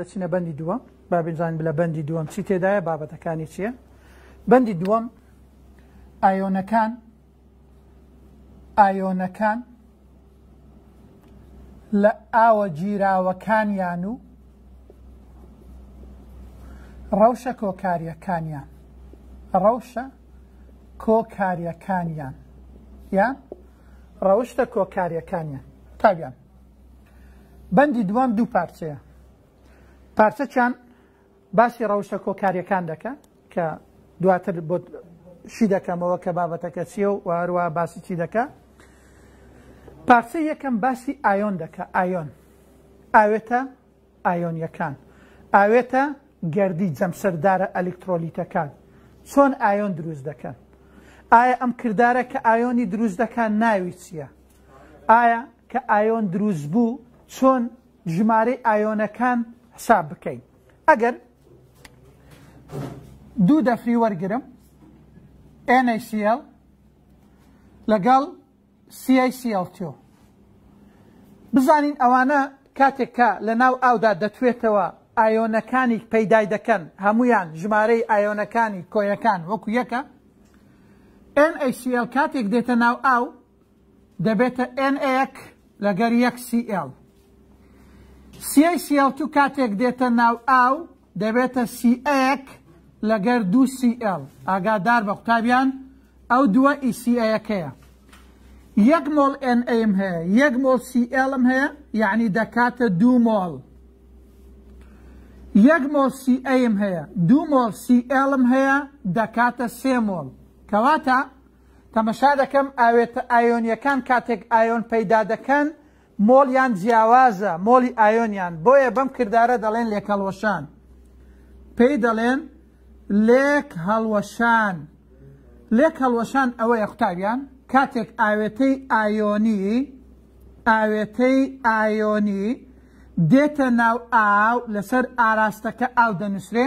دەچینە بەندی دووەم با بزانین بلە بەندی دووەم چی تێدایە بابەتەکانی چییە بەندی دووەم ئایۆنەکان ئایۆنەکان لە ئاوە گیراوەکانیان و ڕەوشە کۆکاریەکانیان ڕەوشە کۆکاریەکانیان یان ڕەوشتە کۆکاریەکانیان تابیان بەندی دووەم دوو پارچەیە پارچەکیان باسی ڕەوشە کۆکاریەکان دەکە کە دواتر بۆ شی دەکەمەوە کە بابەتەکە چیە و هەروە باسی چی دەکە پارچە یەکەم باسی ئایۆن دەکە ئایۆن ئاوێتە ئایۆنیەکان ئاوێتە گردی جەمسەردارە ئەلکترۆلیتەکان چۆن ئایۆن دروست دەکەن ئایا ئەم کردارە کە ئایۆنی دروست دەکات ناوی چییە؟ ئایا کە ئایۆن دروست بوو چۆن ژمارەی ئایۆنەکان حساب بکەین ئەگەر دوو دەفری وەرگرم NaCl لەگەڵ CaCl تۆ بزانین ئەوانە کاتێک کە لە ناو ئاودا دەتوێتەوە ئایۆنەکانی پەیدای دەکەن هەمویان ژمارەی ئایۆنەکانی کۆیەکان وەکو یەکە NaCl کاتێک دێتە ناو ئاو دەبێتە Na یەک لەگەر یەک Cl. CaCl2 کاتێک دێتە ناو ئاو دەبێتە Ca یەک لەگەر دوو Cl. ئاگادار بە قوتابیان ئەو دووە ئی Ca یەکەیە. یەک مۆڵ Na م هەیە یەک مۆڵ Cl م هەیە یەعنی دەکاتە دوو مۆڵ. یەک مۆڵ Ca م هەیە دوو مۆڵ Cl م هەیە دەکاتە سێ مۆڵ. کەواتە تەمەشا دەکەم ئاوێتە ئایۆنیەکان کاتێک ئایۆن پەیدا دەکەن مۆڵیان جیاوازە مۆڵی ئایۆنیان بۆیە بەم کردارە دەڵێن لێک هەڵوەشان پێی دەڵێن لێک هەڵوەشان لێک هەڵوەشان ئەوەیە قوتابیان کاتێک ئاوێتەی ئایۆنی ئاوێتەی ئایۆنی دێتە ناو ئاو لەسەر ئاراستەکە ئاو دەنووسرێ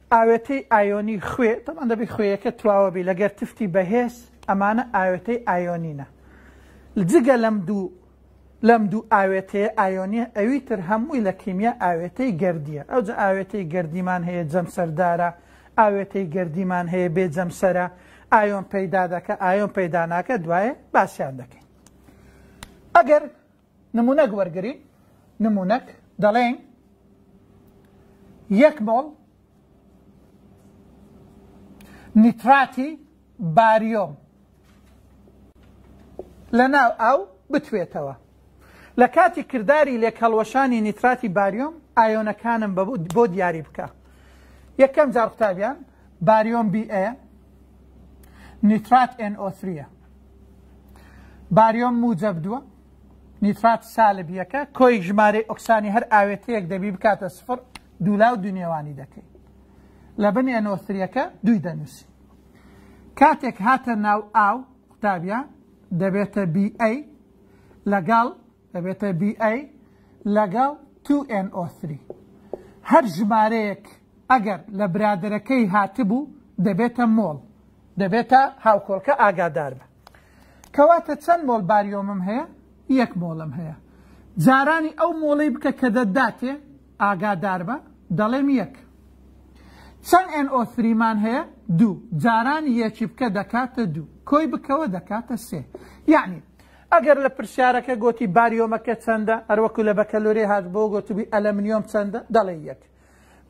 ئاوێتەی ئایۆنی خوێ، تەبعەن دەبی خوێیەکە تواوە بی لەگەر تفتی بەهێز، ئەمانە ئاوێتەی ئایۆنینە. جگە لەم دوو لەم دوو ئاوێتەیە ئایۆنیە ئەوی تر هەمووی لە کیمیا ئاوێتەی گەردیە. ئەوجە ئاوێتەی گەردیمان هەیە جەمسەردارە، ئاوێتەی گەردیمان هەیە بێ جەمسەرە، ئایۆن پەیدا دەکا ئایۆن پەیدا ناکا دوایێ باسیان دەکەین. ئەگەر. نموونەک وەرگرین، نموونەک، دەڵێین یەک مۆڵ نیتراتی باریۆم لە ناو ئاو بتوێتەوە لە کاتی کردداری لێک هەڵوەشانی نیتراتی باریۆم ئایۆنەکانم بۆ دیاری بکە یەکەم جار قوتابیان باریۆم بی ئێ نیترات ئێن ئۆ سریە باریۆم موجەب دووە نیترات سالب یەکە کۆی ژمارەی ئۆکسانی هەر ئاوێتەیەک دەبی بکاتە سفر دوولا و دونێوانی دەکەی لە بن ئێن ئۆ سریەکە دووی دەنووسی کاتێک هاتە ناو ئاو قوتابیان دەبێتە بی ئەی لەگەڵ دەبێتە BA لەگەڵ 2NO3 هەر ژمارەیەک ئەگەر لە برادەرەکەی هاتبوو دەبێتە مۆڵ دەبێتە هاوکۆڵکە ئاگاداربە کەواتە چەند مۆڵ باریۆمم هەیە یەک مۆڵم هەیە جارانی ئەو مۆڵەی بکە کە دەداتێ ئاگاداربە دەڵێم یەک چەند NO3مان هەیە دوو جارانی یەکی بکە دەکاتە دوو کۆی بکەوە دەکاتە سێ یعنی ئەگەر لە پرسیارەکە گۆتی باریۆمەکە چەندە هەر وەکو لە بەکەلۆرێ هاتبۆ گۆتبی ئەلەمنیۆم چەندە دەڵێی یەک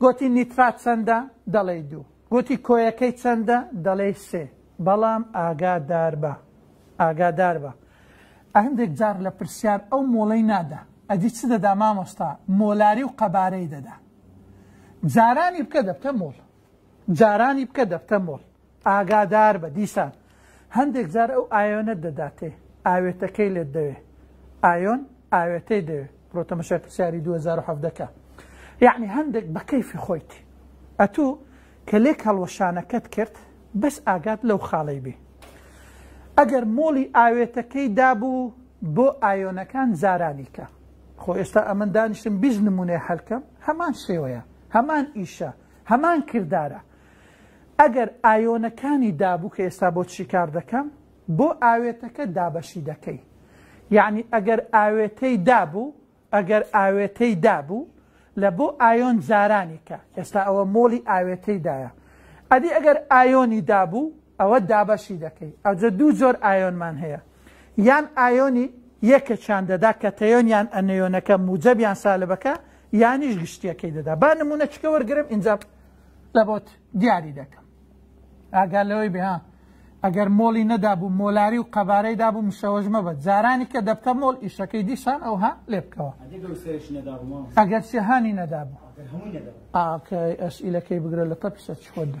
گۆتی نیترات چەندە دەڵێی دوو گۆتی کۆیەکەی چەندە دەڵێی سێ بەڵام ئاگاداربە ئاگاداربە ئەهندێک جار لە پرسیار ئەو مۆڵەی نادا ئەدی چ دەدا مامۆستا مۆلاری و قەبارەی دەدا جارانی بکە دەبتە مۆڵ جارانی بکە دەبتە مۆڵ. ئاگاداربە دیسان هەندێک جار ئەو ئایۆنەت دەداتێ ئاوێتەکەی لێت دەوێ ئایۆن ئاوێتەی دەوێ بڕۆ تەمەشای پرسیاری دوو هەزار و حەڤدە کە یەعنی هەندێک بە کەیفی خۆیتی ئەتوو کە لێک هەڵوەشانەکەت کرد بەس ئاگات لەو خاڵەی بێ ئەگەر مۆڵی ئاوێتەکەی دابوو بۆ ئایۆنەکان جارانی کە خۆ ئێستا ئەمن دانیشتم بیست نمونەی حەلکەم هەمان شێوەیە هەمان ئیشە هەمان کردارە ئەگەر ئایۆنەکانی دابوو کە ئێستا بۆ چی کار دەکەم بۆ ئاوێتەکە دابەشی دەکەی یعنی ئەگەر ئاوێتەی دابوو ئەگەر ئاوێتەی دابوو لە بۆ ئایۆن جارانێکە ئێستا ئەوە مۆڵی ئاوێتەی دایە ئەدی ئەگەر ئایۆنی دابوو ئەوە دابەشی دەکەی ئەوجە دوو جۆر ئایۆنمان هەیە یان ئایۆنی یەکەکیان دەدا کە تەیۆن یان ئەنەیۆنەکە موجەب یان سالبەکە یانیش گشتیەکەی دەدا با نمونەچکە وەرگرم ئینجا لە بۆت دیاری دەکەم ئاگا لەوەی بێ ها ئەگەر مۆڵی نەدابوو مۆلاری و قەبارەی دابوو مشەوەش مەبە جارانی کە دەبتە مۆڵ ئیشەکەی دیسان ئەوها لێ بکەوە ئەگەر سێهانی نەدابوو ئاکەی ئەسئیلەکەی بگرە لە تەپسە چۆدە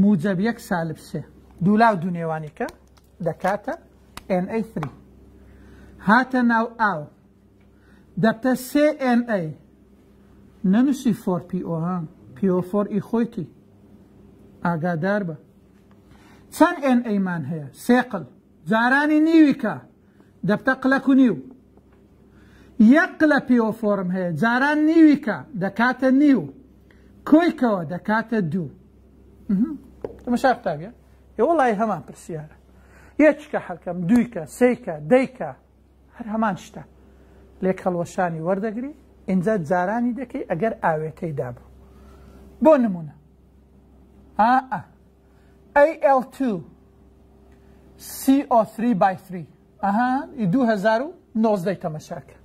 موجەب یەک سالب سێ. دوو لا و دوو نێوانی کە دەکاتە Na3. هاتە ناو ئاو دەبتە سێ Na. نەنووسی فۆر PO ها، PO فۆر ئی خۆیتی. ئاگادار بە. چەند Na مان هەیە؟ سێ قل. جارانی نیوی کە دەبتە قلەک و نیو. یەک قلە پێوە فۆرم هەیە جاران نیوی کە دەکاتە نیو کۆی کەوە دەکاتە دوو مەشا قوتابیە ئێ وڵی هەمان پرسیارە یەکیکە حەکەم دویکە سیکە دەیکە هەر هەمان شتە لێک هەڵوەشانی وەردەگری ئینجا جارانی دەکەی ئەگەر ئاوێتەی دابوو بۆ نمونە ئا ئا AL two CO three by three ئەها ئی دوو هەزار و نۆزدەی تەمەشاکە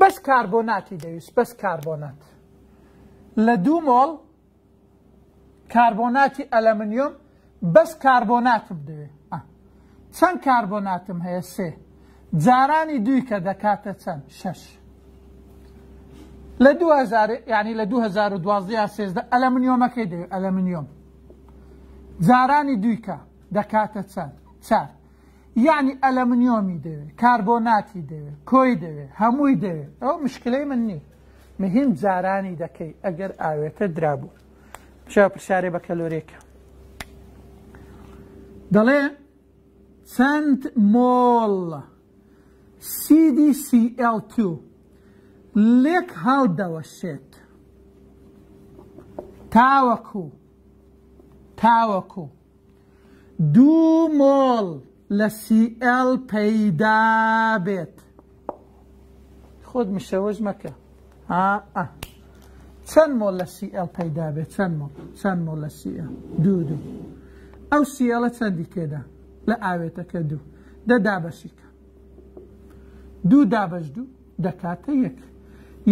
بەس کاربۆناتی دەویست بەس کاربۆنات لە دوو مۆڵ کاربۆناتی ئەلەمنیۆم بەس کاربۆناتم دەوێت چەند کاربۆناتم هەیە؟ سێ. جارانی دووی کە دەکاتە چەند؟ شەش. لە دوو هەزار یعنی لە دوو هەزار و دوازدە یا سێزدە ئەلەمنیۆمە کەی دەوێت ئەلەمنیۆم جارانی دووی کە دەکاتە چەند؟ چار. یعنی ئەلەمنیۆمی دەوێت کاربۆناتی دەوێت کۆی دەوێت هەمووی دەوێت ئەو مشکلەی من نییە مهم جارانی دەکەی ئەگەر ئاوێتە درابوو. چا پرسیارێ بە کەلۆرێکە دەڵێ چەند مۆڵ CDCL2 لێک هەڵدەوەشێت تاوەکو تاوەکو دوو مۆڵ لە CL پەیدا بێت خۆت مشەوەش مەکە ها ئە چەند مۆڵ لە CL پەیدا بێت چەند مۆڵ چەند مۆڵ لە CL دوو دوو ئەو CL چەندی تێدا لە ئاوێتەکە دوو دە دابەشیکە دوو دابەش دوو دەکاتە یەک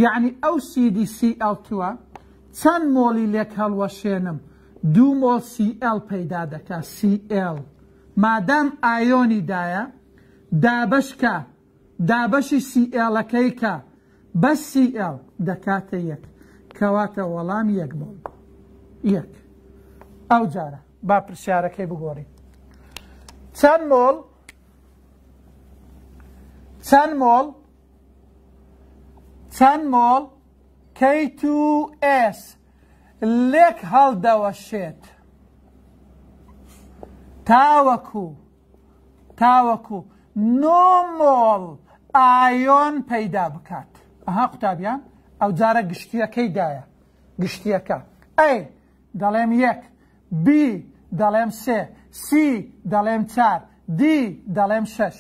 یعنی ئەو سیدی سی ئەڵتووە چەند مۆلی لێک هەڵوەشێنم دوو مۆڵ Cl پەیدا دەکا Cl مادام ئایۆنی دایە دابەش کا دابەشی Cl ەکەی کە بە Cl دەکاتە یەک کەواتە وەڵام یەک مۆڵ بوو یەک ئەو جارە با پرسیارەکەی بگۆڕین چەند مۆڵ چەند مۆڵ چەند مۆڵ K2S لێک هەڵدەوەشێت تاوەکو تاوەکو نۆ مۆڵ ئایۆن پەیدا بکات ئەها قوتابیان ئەو جارە گشتیەکەی دایە گشتیەکە ئەی دەڵێم یەک بی دەڵێم سێ سی دەڵێم چار دی دەڵێم شەش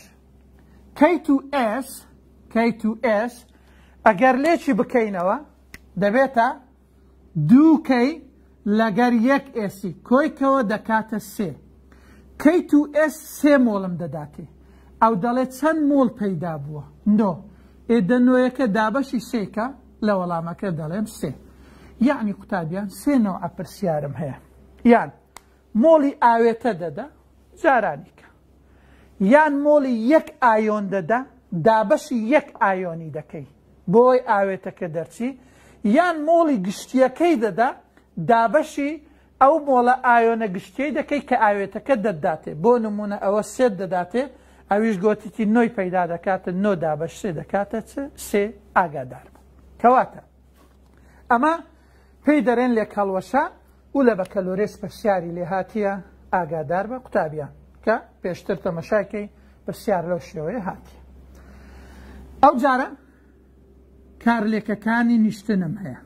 کەیت و ئێس کەیت و ئێس ئەگەر لێکی بکەینەوە دەبێتە دوو کەی لەگەر یەک ئێسی کۆیکەوە دەکاتە سێ کەی تو ئێس سێ مۆڵم دەداتێ ئەو دەڵێ چەند مۆڵ پەیدا بووە نۆ ئێ دە نۆیەکە دابەشی سێکە لە وەڵامەکە دەڵێم سێ یەعنی قوتابیان سێ نەوعە پرسیارم هەیە یان مۆڵی ئاوێتە دەدا جارانی کە. یان مۆڵی یەک ئایۆن دەدا دابەشی یەک ئایۆنی دەکەی بۆی ئاوێتەکە دەرچی یان مۆڵی گشتیەکەی دەدا دابەشی ئەو مۆڵە ئایۆنە گشتیەی دەکەی کە ئاوێتەکە دەداتێ بۆ نمونە ئەوە سێت دەداتێ ئەویش گۆتیکی نۆی پەیدا دەکاتە نۆ دابەش سێ دەکاتە چ سێ ئاگادار بوو کەواتە ئەمە پێی دەرێن لێک هەڵوەشان و لە بەکەلۆرێس پرسیاری لێ هاتییە ئاگادار بە قوتابیان کە پێشتر تەمەشای کەی پرسیار لەو شێوەیە هاتییە ئەو جارە کارلێکەکانی نیشتنم هەیە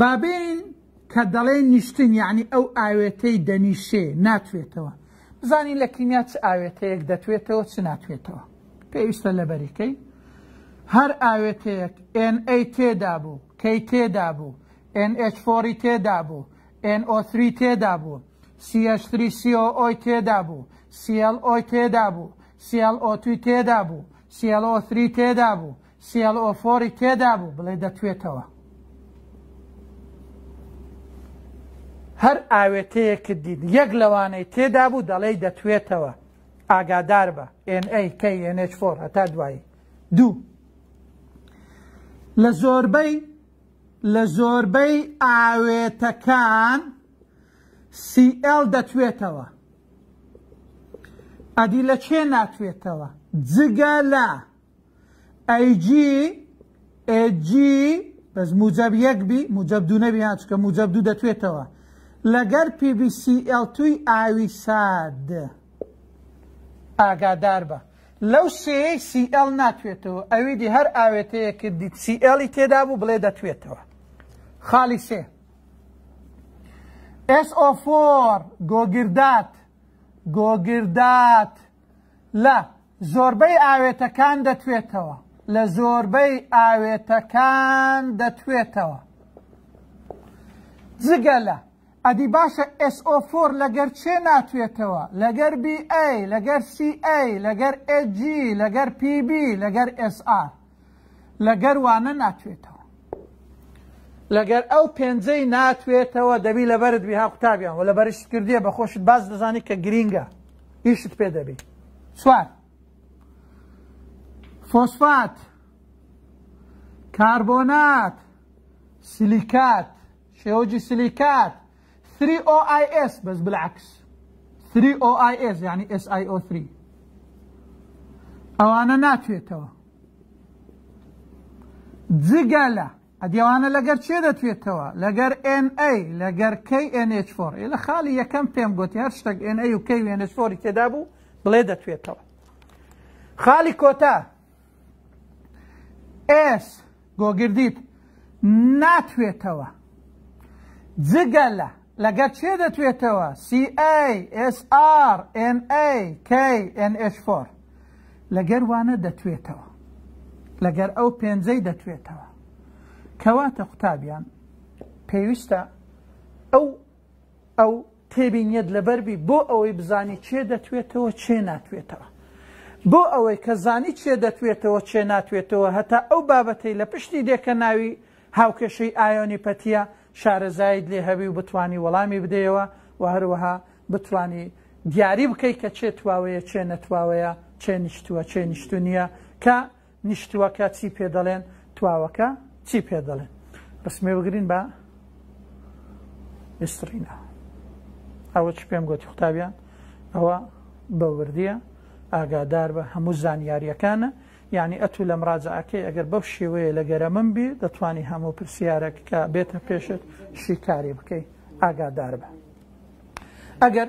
بابین کە دەڵێ نیشتن یعنی ئەو ئاوێتەی دەنیشێ ناتوێتەوە بزانین لە کیمیا چ ئاوێتەیەک دەتوێتەوە چ ناتوێتەوە پێویستە لە بەریکەی هەر ئاوێتەیەک ئێن ئەی تێدا بوو کەی تێدا بوو ئێن ئێچ فۆڕی تێدا بوو، ئێن ئۆ ثری تێدا بوو، سی ئێچ ثری سی ئۆ ئۆی تێدا بوو، سی ئێل ئۆی تێدا بوو، سی ئێل ئۆ توی تێدا بوو، سی ئێل ئۆ ثری تێدا بوو، سی ئێل ئۆ فۆڕی تێدا بوو، بڵێ دەتوێتەوە. هەر ئاوێتەیەکت دیت یەک لەوانەی تێدا بوو دەڵێی دەتوێتەوە. ئاگادار بە، ئێن ئەی، کەی، ئێن ئێچ فۆر هەتا دوایی. دوو. لە زۆربەی. لە زۆربەی ئاوێتەکان CL دەتوێتەوە ئەدی لە کێ ناتوێتەوە جگە لە AG AG بەس موجب یەک بی موجب دوو نەبی یان چکە موجب دوو دەتوێتەوە لەگەر PBCL توی ئاوی سارد ئاگادار بە لەو سێیەی سی ئێڵ ناتوێتەوە ئەویدی هەر ئاوێتەیە کردیت سی ئێڵی تێدا بوو بڵێ دەتوێتەوە خالی سێ SO4 گۆگردات گۆگردات لە زۆربەی ئاوێتەکان دەتوێتەوە لە زۆربەی ئاوێتەکان دەتوێتەوە جگە لە ئەدی باشە ئێس ئۆ فۆر لەگەر چێ ناتوێتەوە لەگەر بی ئەی لەگەر سی ئەی لەگەر ئێج جی لەگەر پی بی لەگەر ئێس ئار لەگەر وانە ناتوێتەوە لەگەر ئەو پێنجەی ناتوێتەوە دەبی لەبەرت بی ها قوتابیان وە لەبەرشت کردیە بە خۆشت باز دەزانی کە گرینگە ئیشت پێ دەبی چوار فۆسفات کاربۆنات سلیکات شێوەجی سلیکات ثری ئۆئای ئێس بەس بلعکس ثری ئۆئای ئێس یعنی ئێس ئای ئۆ ثری ئەوانە ناتوێتەوە جگەلە ئەدیوانە لەگەر چێ دەتوێتەوە لەگەر NA لەگەر KNH4 لە خالی یەکەم پێم گوتی هەر شتێک NA و KNH4 تێدا بوو بڵێ دەتوێتەوە خالی کۆتا ئێس گۆگردیت ناتوێتەوە جگە لە لەگەر چێ دەتوێتەوە CASRNAKNH4 لەگەر وانە دەتوێتەوە لەگەر ئەو پێنجەی دەتوێتەوە کەواتە قوتابیان پێویستە ئەو ئەو تێبینیت لەبەر بی بۆ ئەوەی بزانی چێ دەتوێتەوە چێ ناتوێتەوە بۆ ئەوەی کە زانی چێ دەتوێتەوە چێ ناتوێتەوە هەتا ئەو بابەتەی لە پشتی دێ کە ناوی هاوکێشەی ئایۆنی پەتییە شارەزایت لێ هەبی و بتوانی وەڵامی بدەیەوە و هەروەها بتوانی دیاری بکەی کە چێ تواوەیە چێ نەتواوەیە چێ نیشتووە چێ نیشتو نییە کە نیشتووەکە چی پێ دەڵێن تواوەکە چی پێ دەڵێن ڕسمێ بگرین بە بستڕینە ئەوە چ پێم گوتی قوتابیان ئەوە بەوردیە ئاگادار بە هەموو زانیاریەکانە یعنی ئەتو لە مراجعەکەی ئەگەر بەو شێوەیە لە گەرەمم بی دەتوانی هەموو پرسیارەکە بێتە پێشت شیکاری بکەیت ئاگادار بە ئەگەر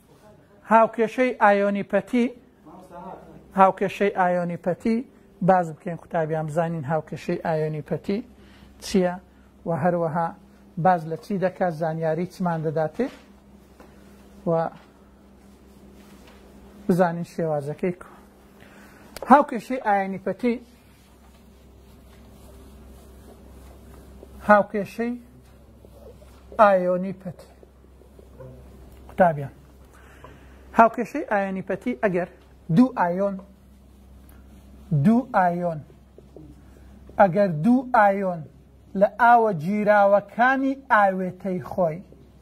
هاوکێشەی ئایۆنی پەتی هاوکێشەی ئایۆنی پەتی باز بکەین قوتابیان بزانین هاوکێشەی ئایۆنی پەتی چییە و هەروەها باز لە چی دەکات زانیاری چمان دەداتێ و بزانین شێوازەکەی کو هاوکێشەی ئایانی پەتی هاوکێشەی ئایۆنی پەتی قوتابیان هاوکێشەی ئایۆنی پەتی ئەگەر دوو ئایۆن دوو ئایۆن ئەگەر دوو ئایۆن لە ئاوە گیراوەکانی ئاوێتەی خۆی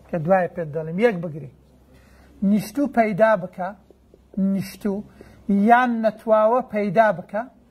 کە دوای پێت دەڵیم یەک بگری نیشتوو پەیدا بکە نیشتوو یان نەتواوە پەیدا بکە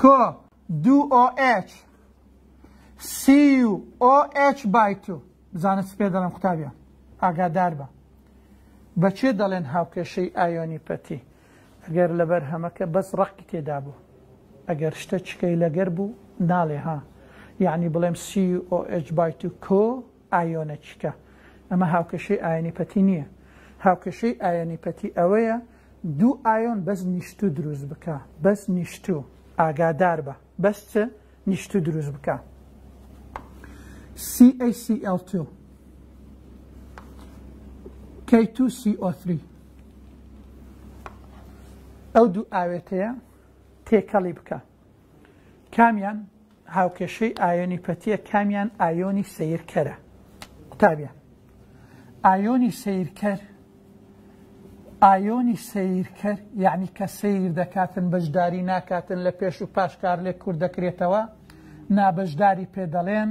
کو دوو ئۆ ئێچ سی و ئۆ ئێچ بای تو بزانە چ پێ دەڵێم قوتابیان ئاگادار بە بە چێ دەڵێن هاوکێشەی ئایۆنی پەتی ئەگەر لەبەر هەمەکە بەس ڕقی تێدا بوو ئەگەر شتە چکەی لەگەر بوو ناڵێ ها یعنی بڵێم سی ئۆ ئێچ بای تو کۆ ئایۆنەچیکە، ئەمە هاوکێشەی ئایۆنی پەتی نییە. هاوکێشەی ئایۆنی پەتی ئەوەیە دوو ئایۆن بەس نیشتوو دروست بکا، بەس نیشتوو، ئاگادار بە، بەس چ؟ نیشتوو دروست بکا. CaCl2 K2CO3 ئەو دوو ئاوێتەیە تێکەڵی بکا. کامیان؟ هاوکێشەی ئایۆنی پەتییە کامیان ئایۆنی سەیرکەرە قوتابیان ئایۆنی سەیرکەر ئایۆنی سەیرکەر یعنی کە سیر دەکاتن بەشداری ناکاتن لە پێش و پاش کار لێ کورد دەکرێتەوە نابەشداری پێ دەڵێن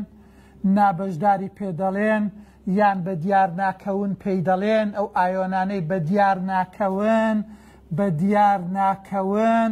نابەشداری پێ دەڵێن یان بە دیار ناکەون پێی دەڵێن ئەو ئایۆنانەی بە دیار ناکەون بە دیار ناکەون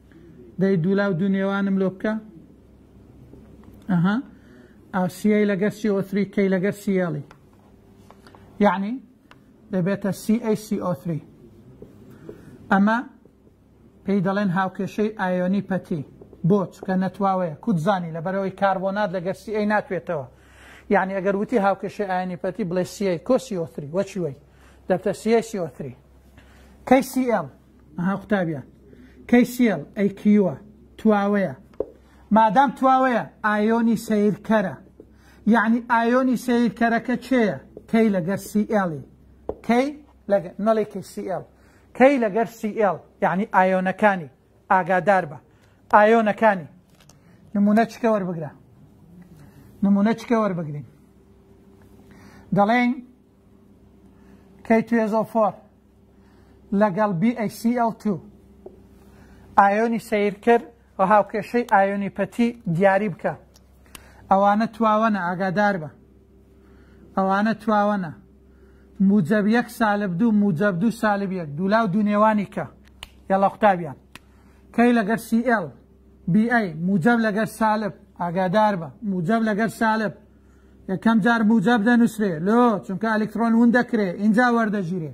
دەی دوو لاو دوو نێوانم لۆ بکە ئەها ئاسیای لەگەر سی ئۆتری کەی لەگەر سیێڵی یعنی دەبێتە CaCO3 ئەمە پێی دەڵێن هاوکێشەی ئایۆنی پەتی بۆ چکە نەتواوەیە کوتزانی لە بەرەوەی کاربۆنات لەگەر سی ئەی ناتوێتەوە یعنی ئەگەر وتی هاوکێشەی ئاینی پەتی بڵێ سیای کۆسیۆتری وەچی وەی دەبتە سیای سیۆتری کەی سیL ئەها قوتابیان کەی سیێڵ ئەی کیوە تواوەیە مادام تواوەیە ئایۆنی سەیرکەرە یعنی ئایۆنی سەیرکەرەکە چێە کەی لەگەر سیئێڵی کەی لەگە نەڵی کەی سیئێڵ کەی لەگەر سیئێڵ یعنی ئایۆنەکانی ئاگادار بە ئایۆنەکانی نمونە چکە وەربگرە نمونە چکە وەربگرین دەڵێن کەی توێزۆ فۆر لەگەڵ BaCl توو ئایۆنی سەیرکەر و هاوکێشەی ئایۆنی پەتی دیاری بکە ئەوانە تواوەنە ئاگادار بە ئەوانە تواوەنە موجب یەک سالب دوو موجب دوو سالب یەک دوولا و دوونێوانی کە یاڵا قوتابیان کەی لەگەر CL BA موجب لەگەر سالب ئاگادار بە موجب لەگەر سالب یەکەم جار موجەب دەنووسرێ لۆ چونکە ئەلکترۆن ون دەکرێ ئینجا وەردەگیرێ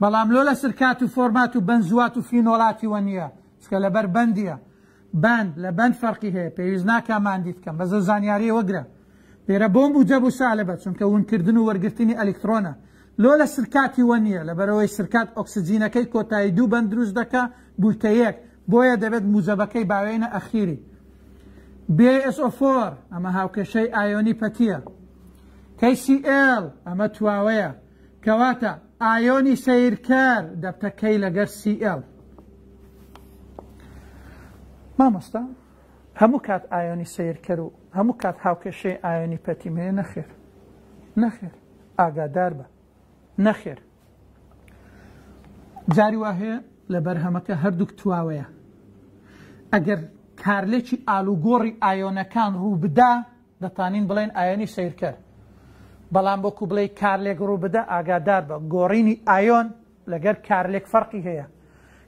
بەڵام لۆ لە سرکات و فۆرمات و بەنزوات و فینۆڵاتی وە نییە چکە لەبەر بەندیە بەند لە بەند فەرقی هەیە پێویست ناکە ماندی بکەم بەزە زانیاری وەگرە لێرە بۆ موجەب و سالبە چونکە ونکردن و وەرگرتنی ئەلکترۆنە لۆ لە سرکاتی وە نییە لەبەرەوەی سرکات ئۆکسجینەکەی کۆتایی دوو بەند دروست دەکە بوویتە یەک بۆیە دەبێت موجەبەکەی باوێینە ئەخیری بی ئێس ئۆ فۆر ئەمە هاوکێشەی ئایۆنی پەتیە کەی سی ئێل ئەمە تواوەیە کەواتە ئایۆنی سیرکەر دەبتە کەی لەگەر سی ئێل مامۆستا هەموو کات ئایۆنی سیرکەر و هەموو کات هاوکێشەی ئایۆنی پەتیمەیە نەخێر نەخێر ئاگادار بە نەخێر جاری وا هەیە لە بەرهەمەکە هەردووک تواوەیە ئەگەر کارلێکی ئالوگۆڕی ئایۆنەکان ڕووبدا دەتوانین بڵێن ئایۆنی سیرکەر بەڵام بۆکو بڵێ کارلێک ڕوو بدە ئاگادار بە گۆڕینی ئایۆن لەگەر کارلێک فەرقی هەیە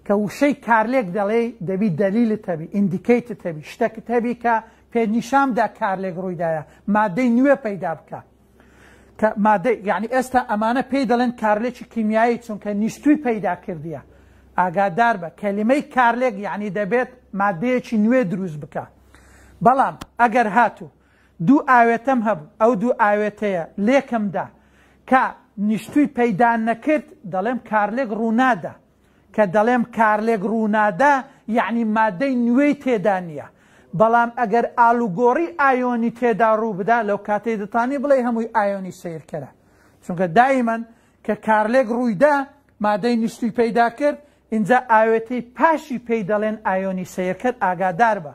کە وشەی کارلێک دەڵێ دەبی دەلیل تەبی ئیندیکیت تەبی شتەکە تەبی کە پێنیشامدا کارلێک ڕوویدایە مادەی نوێ پەیدا بکە کە مادەی یعنی ئێستا ئەمانە پێی دەڵێن کارلێکی کیمیایی چونکە نیشتوی پەیدا کردیە ئاگادار بە کەلیمەی کارلێک یعنی دەبێت مادەیەکی نوێ دروست بکە بەڵام ئەگەر هاتوو دوو ئاوێتەم هەبوو ئەو دوو ئاوێتەیە لێکمدا کە نیشتوی پەیدا نەکرد دەڵێم کارلێک ڕوونادا کە دەڵێم کارلێک ڕوونادە یەعنی ماددەی نوێی تێدا نییە، بەڵام ئەگەر ئالوگۆڕی ئایۆنی تێدا ڕوو بدا لەو کاتەی دەتانی بڵێی هەمووی ئایۆنی سەیرکەرە، چونکە دایمەن کە کارلێک ڕوویدا مادەی نشتوی پەیدا کرد، ئینجا ئاوێتەی پاشی پێی دەڵێن ئایۆنی سەیرکەر ئاگاداربە.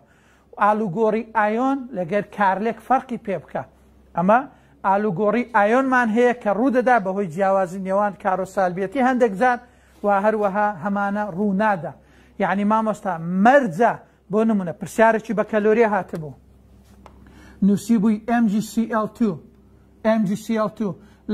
ئالوگۆری ئایۆن لەگەر کارلێک فەرقی پێ بکە. ئەمە ئالوگۆری ئایۆنمان هەیە کە ڕوودەدا بەهۆی جیاوازی نێوان کارۆسالبیەتی هەندێک جار و هەروەها هەمانە ڕوو نادا. یعنی مامۆستا مەرجە بۆ نمونە پرسیارێکی بە کەلۆریە هاتبوو. نووسی بووی MgCl2 MgCl2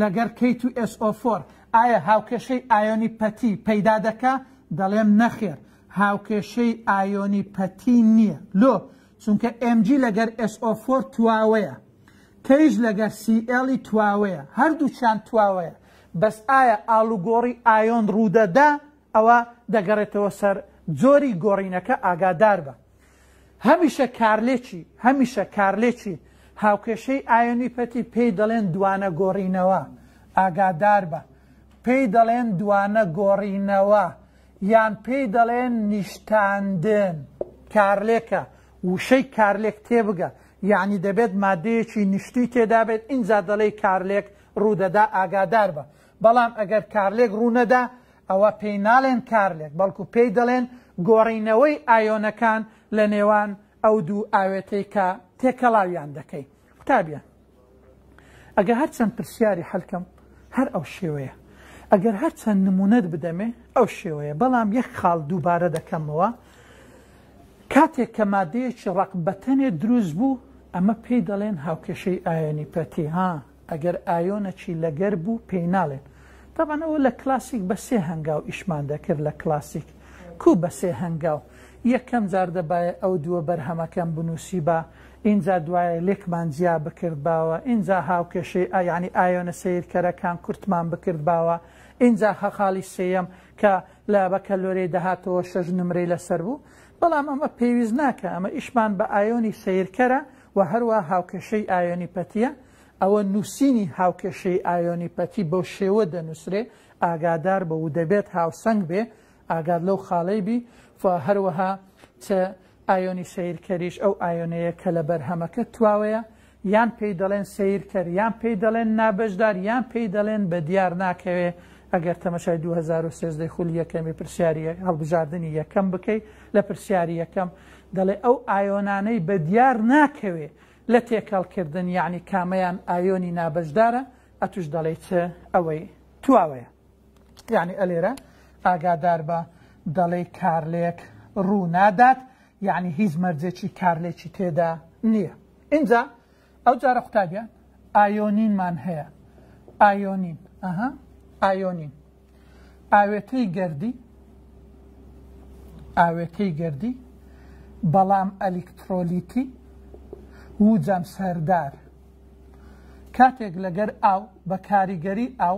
لەگەر K2SO4 ئایا هاوکێشەی ئایۆنی پەتی پەیدا دەکا دەڵێم نەخێر هاوکێشەی ئایۆنی پەتی نییە لۆ چونکە Mg لەگەر SO فۆر تواوەیە کەیش لەگەر Cl ی تواوەیە هەردووکیان تواوەیە بەس ئایا ئالوگۆڕی ئایۆن ڕوودەدا ئەوە دەگەڕێتەوە سەر جۆری گۆڕینەکە ئاگاداربە هەمیشە کارلێکی هەمیشە کارلێکی هاوکێشەی ئایۆنی پەتی پێی دەڵێن دوانە گۆڕینەوە ئاگاداربە پێی دەڵێن دوانە گۆڕینەوە یان پێی دەڵێن نیشتاندن کارلێکە وشەی کارلێک تێبگە یعنی دەبێت مادەیەکی نیشتی تێدابێت ئینجا دەڵێ کارلێک ڕوودەدا ئاگادار بە بەڵام ئەگەر کارلێک ڕوونەدا ئەوە پێی ناڵێن کارلێک بەڵکو پێی دەڵێن گۆڕینەوەی ئایۆنەکان لە نێوان ئەو دوو ئاوێتەی کە تێکەڵاویان دەکەیت قوتابیان. ئەگە هەر چەند پرسیاری حەل کەم هەر ئەو شێوەیە. ئەگەر هەر چەند نموونەت بدەمێ ئەو شێوەیە. بەڵام یەک خاڵ دووبارە دەکەمەوە، کاتێک کە مادەیەکی ڕەق بە تەنێ دروست بوو، ئەمە پێی دەڵێن هاوکێشەی ئایۆنی پەتی. ها ئەگەر ئایۆنەکی لەگەر بوو پێی ناڵێن. تەبعەن ئەوە لە کلاسیک بە سێ هەنگاو ئیشمان دەکرد لە کلاسیک. کوو بە سێ هەنگاو؟ یەکەم جار دەبایە ئەو دووە بەرهەمەکەم بنووسیبا، ئینجا دوایێ لێکمان جیا بکردباوە ئینجا هاوکێشەی ئا یەعنی ئایۆنە سەیرکەرەکان کورتمان بکردباوە ئینجا خە خاڵی سێیەم کە لە بەکەلۆرێی دەهاتەوە شەش نمرەی لەسەر بوو بەڵام ئەمە پێویست ناکە ئەمە ئیشمان بە ئایۆنی سەیرکەرە وە هەروا هاوکێشەی ئایۆنی پەتیە ئەوە نووسینی هاوکێشەی ئایۆنی پەتی بەو شێوە دەنووسرێ ئاگادار بە ودەبێت هاوسەنگ بێ ئاگات لەو خاڵەی بی و هەروەها چ ئایۆنی سەیرکەریش ئەو ئایۆنەیە کە لە بەرهەمەکە تواوەیە یان پێی دەڵێن سەیرکەر یان پێی دەڵێن نابەشدار یان پێی دەڵێن بە دیار ناکەوێ ئەگەر تەمەشای 2013 خولی یەکەمی پرسیاری هەڵبژاردنی یەکەم بکەی لە پرسیاری یەکەم دەڵێ ئەو ئایۆنانەی بە دیار ناکەوێ لە تێکەڵکردن یعنی کامەیان ئایۆنی نابەشدارە ئەتوش دەڵێ چ ئەوەی تواوەیە یەعنی ئەلێرە ئاگاداربە دەڵێی کارلێک ڕوو نادات یەعنی هیچ مەرجێکی کارلێکی تێدا نییە ئینجا ئەو جارە قوتابیان ئایۆنینمان هەیە ئایۆنین ئەها ئایۆنین ئاوێتەی گردی ئاوێتەی گردی بەڵام ئەلیکترۆلیتی و جەمسەردار کاتێک لەگەر ئاو بە کاریگەری ئاو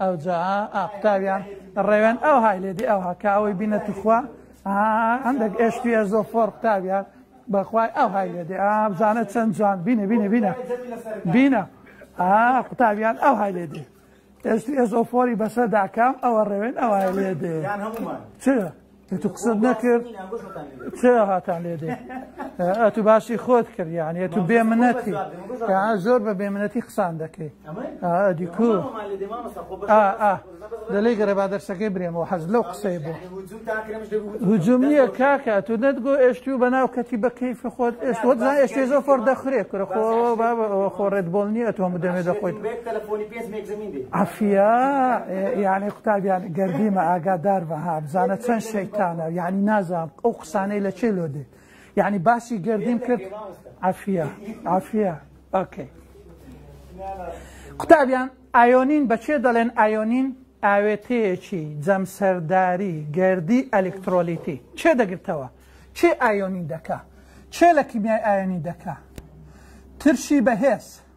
ئەوجا ئا قوتابیان ڕێوێن ئەو های لێدی ئەوها کە ئەوەی بینە توخوا هەندێک ئێشتیە زۆ فۆر قوتابیان بەخوای ئەو های لێدی ئابزانە چەند جوان بینە بینە بینە بینە ئا قوتابیان ئەو های لێدی ئێشتی ئێزۆفۆری بەسەر داکام ئەوە ڕێوێن ئەوە لێدێ چ ئەتو قسەت نەکرد چ هاتان لێ دێ ئەتو باسی خۆت کرد یان ئەتو بێ منەتی زۆر بە بێ منەتی قسان دەکەی دیکو دەلێ گەرە با دەرسەکەی برێمەوە حەز لەو قسەی بۆ هجوم نییە کاکە تو نەتگۆ ئێشتی و بەناو کەتی بە کەیف خۆت ئێشت وەت زان ئێشتێ زۆر فۆر دەخرێ کورە خۆ بابە خۆ ڕێت بۆڵ نییە تۆم بدەمێ دەخۆیت عەفیە یانی قوتابیان گەردیمە ئاگادار بە ها بزانە چەند شەیتانە یانی نازام ئەو قسانەی لە چێ لۆ دێ یعنی باسی گردیم کرد عفیە عفیە ئۆکەی قوتابیان ئایۆنین بەچێ دەڵێن ئایۆنین ئاوێتەیەکی جەمسەرداری گردی ئەلکترۆلیتی چێ دەگرتەوە چێ ئایۆنین دەکا چێ لە کیمیای ئایۆنی دەکا ترشی بەهێز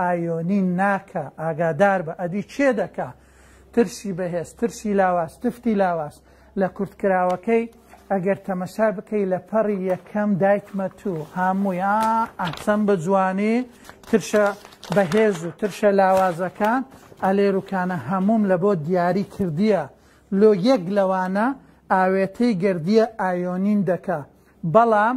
ئایۆنی ناکا ئاگادار بە ئەدی چێ دەکا ترسی بەهێز ترسی لاواز تفتی لاواز لە کورت کراوەکەی ئەگەر تەمەشا بکەی لە پەڕی یەکەم دایکمە تو هاموویا ئەحسەن بە جوانی ترشە بەهێز و ترشە لاوازەکان ئەلێروکانە هەموم لە بۆ دیاری کردیە لۆ یەک لەوانە ئاوێتەی گردیە ئایۆنین دەکا بەڵام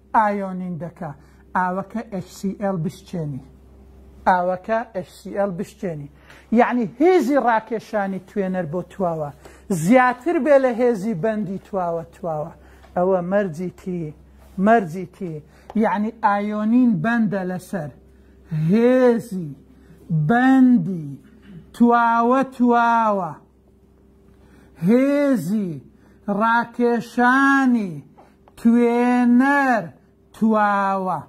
ئایۆنیندەکە ئاوەکە HCL بشچێنی ئاوەکە HCL بشچێنی یەعنی هێزی ڕاکێشانی توێنەر بۆ تواوە زیاتر بێ لە هێزی بەندی تواوە تواوە ئەوە مەرجی تی مەرجی تی یەعنی ئایۆنین بەندە لەسەر هێزی بەندی تواوە تواوە. هێزی ڕاکێشانی توێنەر تواوە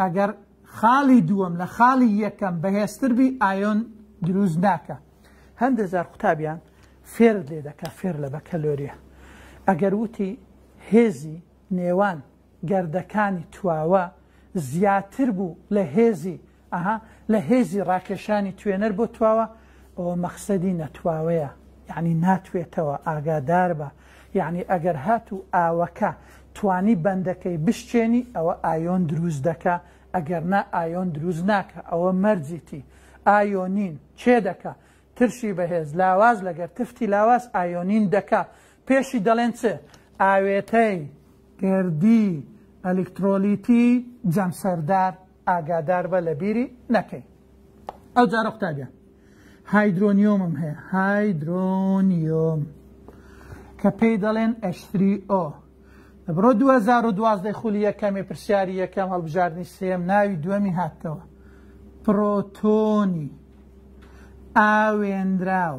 ئەگەر خاڵی دووەم لە خاڵی یەکەم بەهێزتر بی ئایۆن دروست ناکە هەندێک زار قوتابیان فێر لێ دەکە فێر لە بەکەلۆریە ئەگەر وتی هێزی نێوان گردەکانی تواوە زیاتر بوو لە هێزی ئەها لە هێزی ڕاکێشانی توێنەر بۆ تواوە ئەوە مەخسەدی نەتواوەیە یعنی ناتوێتەوە ئاگاداربە یعنی ئەگەر هات و ئاوەکە توانی بەندەکەی بشچێنی ئەوە ئایۆن دروست دەکە ئەگەر نا ئایۆن دروست ناکە ئەوە مەرجیتی ئایۆنین چێ دەکە ترشی بەهێز لاواز لەگەر تفتی لاواز ئایۆنین دەکە پێشی دەڵێن چ؟ ئاوێتەی، گردی، ئەلیکترۆلیتی، جەمسەردار، ئاگاداربە لە بیری نەکەی. ئەو جارە قوتابیان. هایدرۆنیۆمم هەیە، هایدرۆنیۆم، کە پێی دەڵێن H3O. بڕۆ 2012 خولی یەکەمی پرسیاری یەکەم هەڵبژاردنی سێم ناوی دووەمی هاتەوە پڕۆتۆنی ئاوێنراو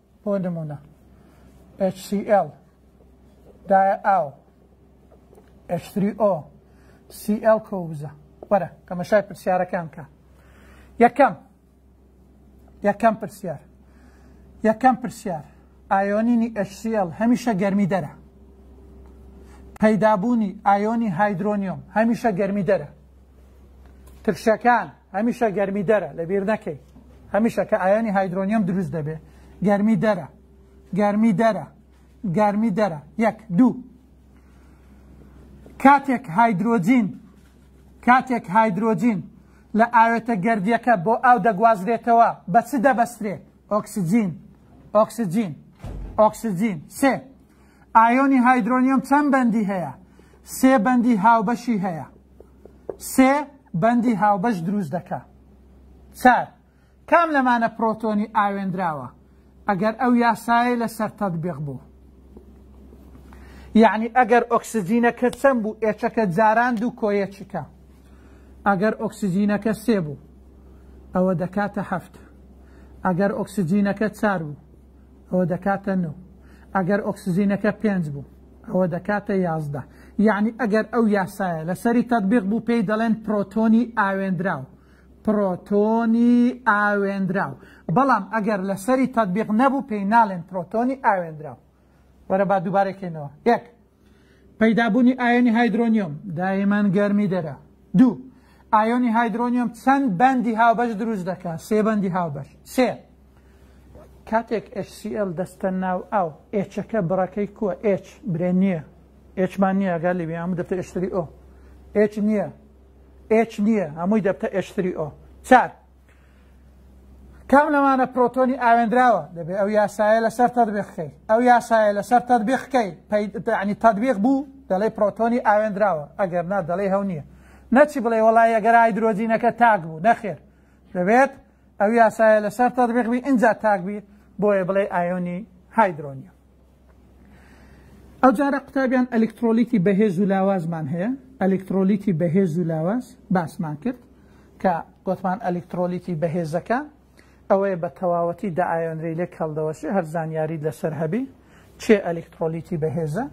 بۆ نموونە HCL دایە ئاو H3O CL کۆوزە وەرە تەمەشای پرسیارەکان کە یەکەم یەکەم پرسیار یەکەم پرسیار ئایۆنینی HCL هەمیشە گەرمی دەرە پەیدابوونی ئایۆنی هایدرۆنیۆم هەمیشە گەرمی دەرە ترشەکان هەمیشە گەرمی دەرە لە بیر نەکەی هەمیشە کە ئایانی هایدرۆنیەم دروست دەبێ گەرمی دەرە گەرمی دەرە گەرمی دەرە یەک دوو کاتێک هایدرۆجین کاتێک هایدرۆجین لە ئاوێتە گردیەکە بۆ ئاو دەگوازرێتەوە بە چ دەبەسترێت ئۆکسجین ئۆکسجین ئۆکسجین سێ ئایۆنی هایدرۆنیۆم چەند بەندی هەیە سێ بەندی هاوبەشی هەیە سێ بەندی هاوبەش دروست دەکا چار کام لەمانە پرۆتۆنی ئاوێنراوە ئەگەر ئەو یاسایە لە سەر تەدبیق بوو یعنی ئەگەر ئۆکسجینەکە چەند بوو ئێچەکە جاران دوو کۆیە چکە ئەگەر ئۆکسجینەکە سێ بوو ئەوە دەکاتە هەفت ئەگەر ئۆکسجینەکە چار بوو ئەوە دەکاتە نۆ ئەگەر ئۆکسزینەکە پێنج بوو ئەوە دەکاتە یازدە یعنی ئەگەر ئەو یاسایە لەسەری تەبیق بوو پێی دەڵێن پرۆتۆنی ئاوێندراو پرۆتۆنی ئاوێندراو بەڵام ئەگەر لەسەری تەبیق نەبوو پێی ناڵێن پرۆتۆنی ئاوێندراو وەرە با دووبارەکەینەوە یەک پەیدابوونی ئایۆنی هایدرۆنیۆم دایمەن گەرمی دەرە دوو ئایۆنی هایدرۆنیۆم چەند بەندی هاوبەش دروست دەکە سێ بەندی هاوبەش سێ کاتێک HCL دەستە ناو ئاو ئێچەکە بڕەکەی کووە ئێچ برێ نییە ئێچمان نییە گەر لێبی هەموو دەبتە ئشتری ئۆ ئێچ نییە ئێچ نییە هەمووی دەبتە ئشتری ئۆ چار کام لەمانە پرۆتۆنی ئاوێنراوە دەبێ ئەو یاسایە لەسەر تەدبیخکەی ئەو یاسایە لەسەر تەدبیخکەی پەیدانی تەدبیق بوو دەڵێ پرۆتۆنی ئاوێنراوە ئەگەر نا دەڵێ هەو نییە نەچی بڵێ وڵی ئەگەر ئایدرۆجینەکە تاک بوو نەخێر دەبێت ئەو یاسایە لەسەر تەدبیق بی ئینجا تاک بی بۆیە بڵێ ئایۆنی هایدرۆنیە ئەو جارە قوتابیان ئەلکترۆلیتی بەهێز و لاوازمان هەیە ئەلکترۆلیتی بەهێز و لاواز باسمان کرد کە گوتمان ئەلکترۆلیتی بەهێزەکە ئەوەیە بە تەواوەتی دەئایۆنری لێک هەڵدەوەشێ هەر زانیاری لەسەر هەبی چێ ئەلکترۆلیتی بەهێزە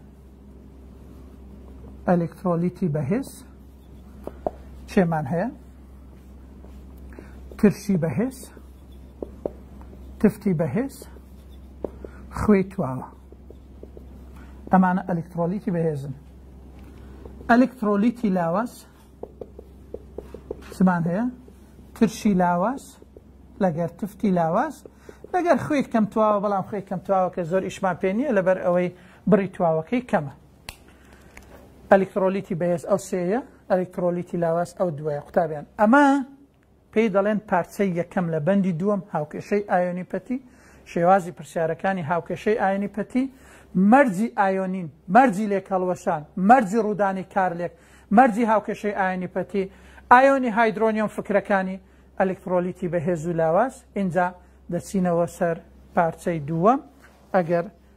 ئەلکترۆلیتی بەهێز چێمان هەیە ترشی بەهێز تفتی بەهێز خوێی تواوە ئەمانە ئەلکترۆلیتی بەهێزن ئەلکترۆلیتی لاواز چمان هەیە ترشی لاواز لەگەر تفتی لاواز لەگەر خوێک کەم تواوە بەڵام خوێک کەم تواوەکە زۆر ئیشمان پێ نییە لەبەر ئەوەی بڕی تواوەکەی کەمە ئەلیکترۆلیتی بەهێز ئەو سێیە ئەلیکترۆلیتی لاواز ئەو دوایە قوتابیان ئەمە پێی دەڵێن پارچەی یەکەم لە بەندی دووەم هاوکێشەی ئایۆنی پەتی شێوازی پرسیارەکانی هاوکێشەی ئاینی پەتی مەرجی ئایۆنین مەرجی لێک هەڵوەشان مەرجی ڕوودانی کارلێک مەرجی هاوکێشەی ئاینی پەتی ئایۆنی هایدرۆنیۆم فکرەکانی ئەلکترۆلیتی بە هێز و لاواز اینجا دەچینەوە سەر پارچەی دووەم ئەگەر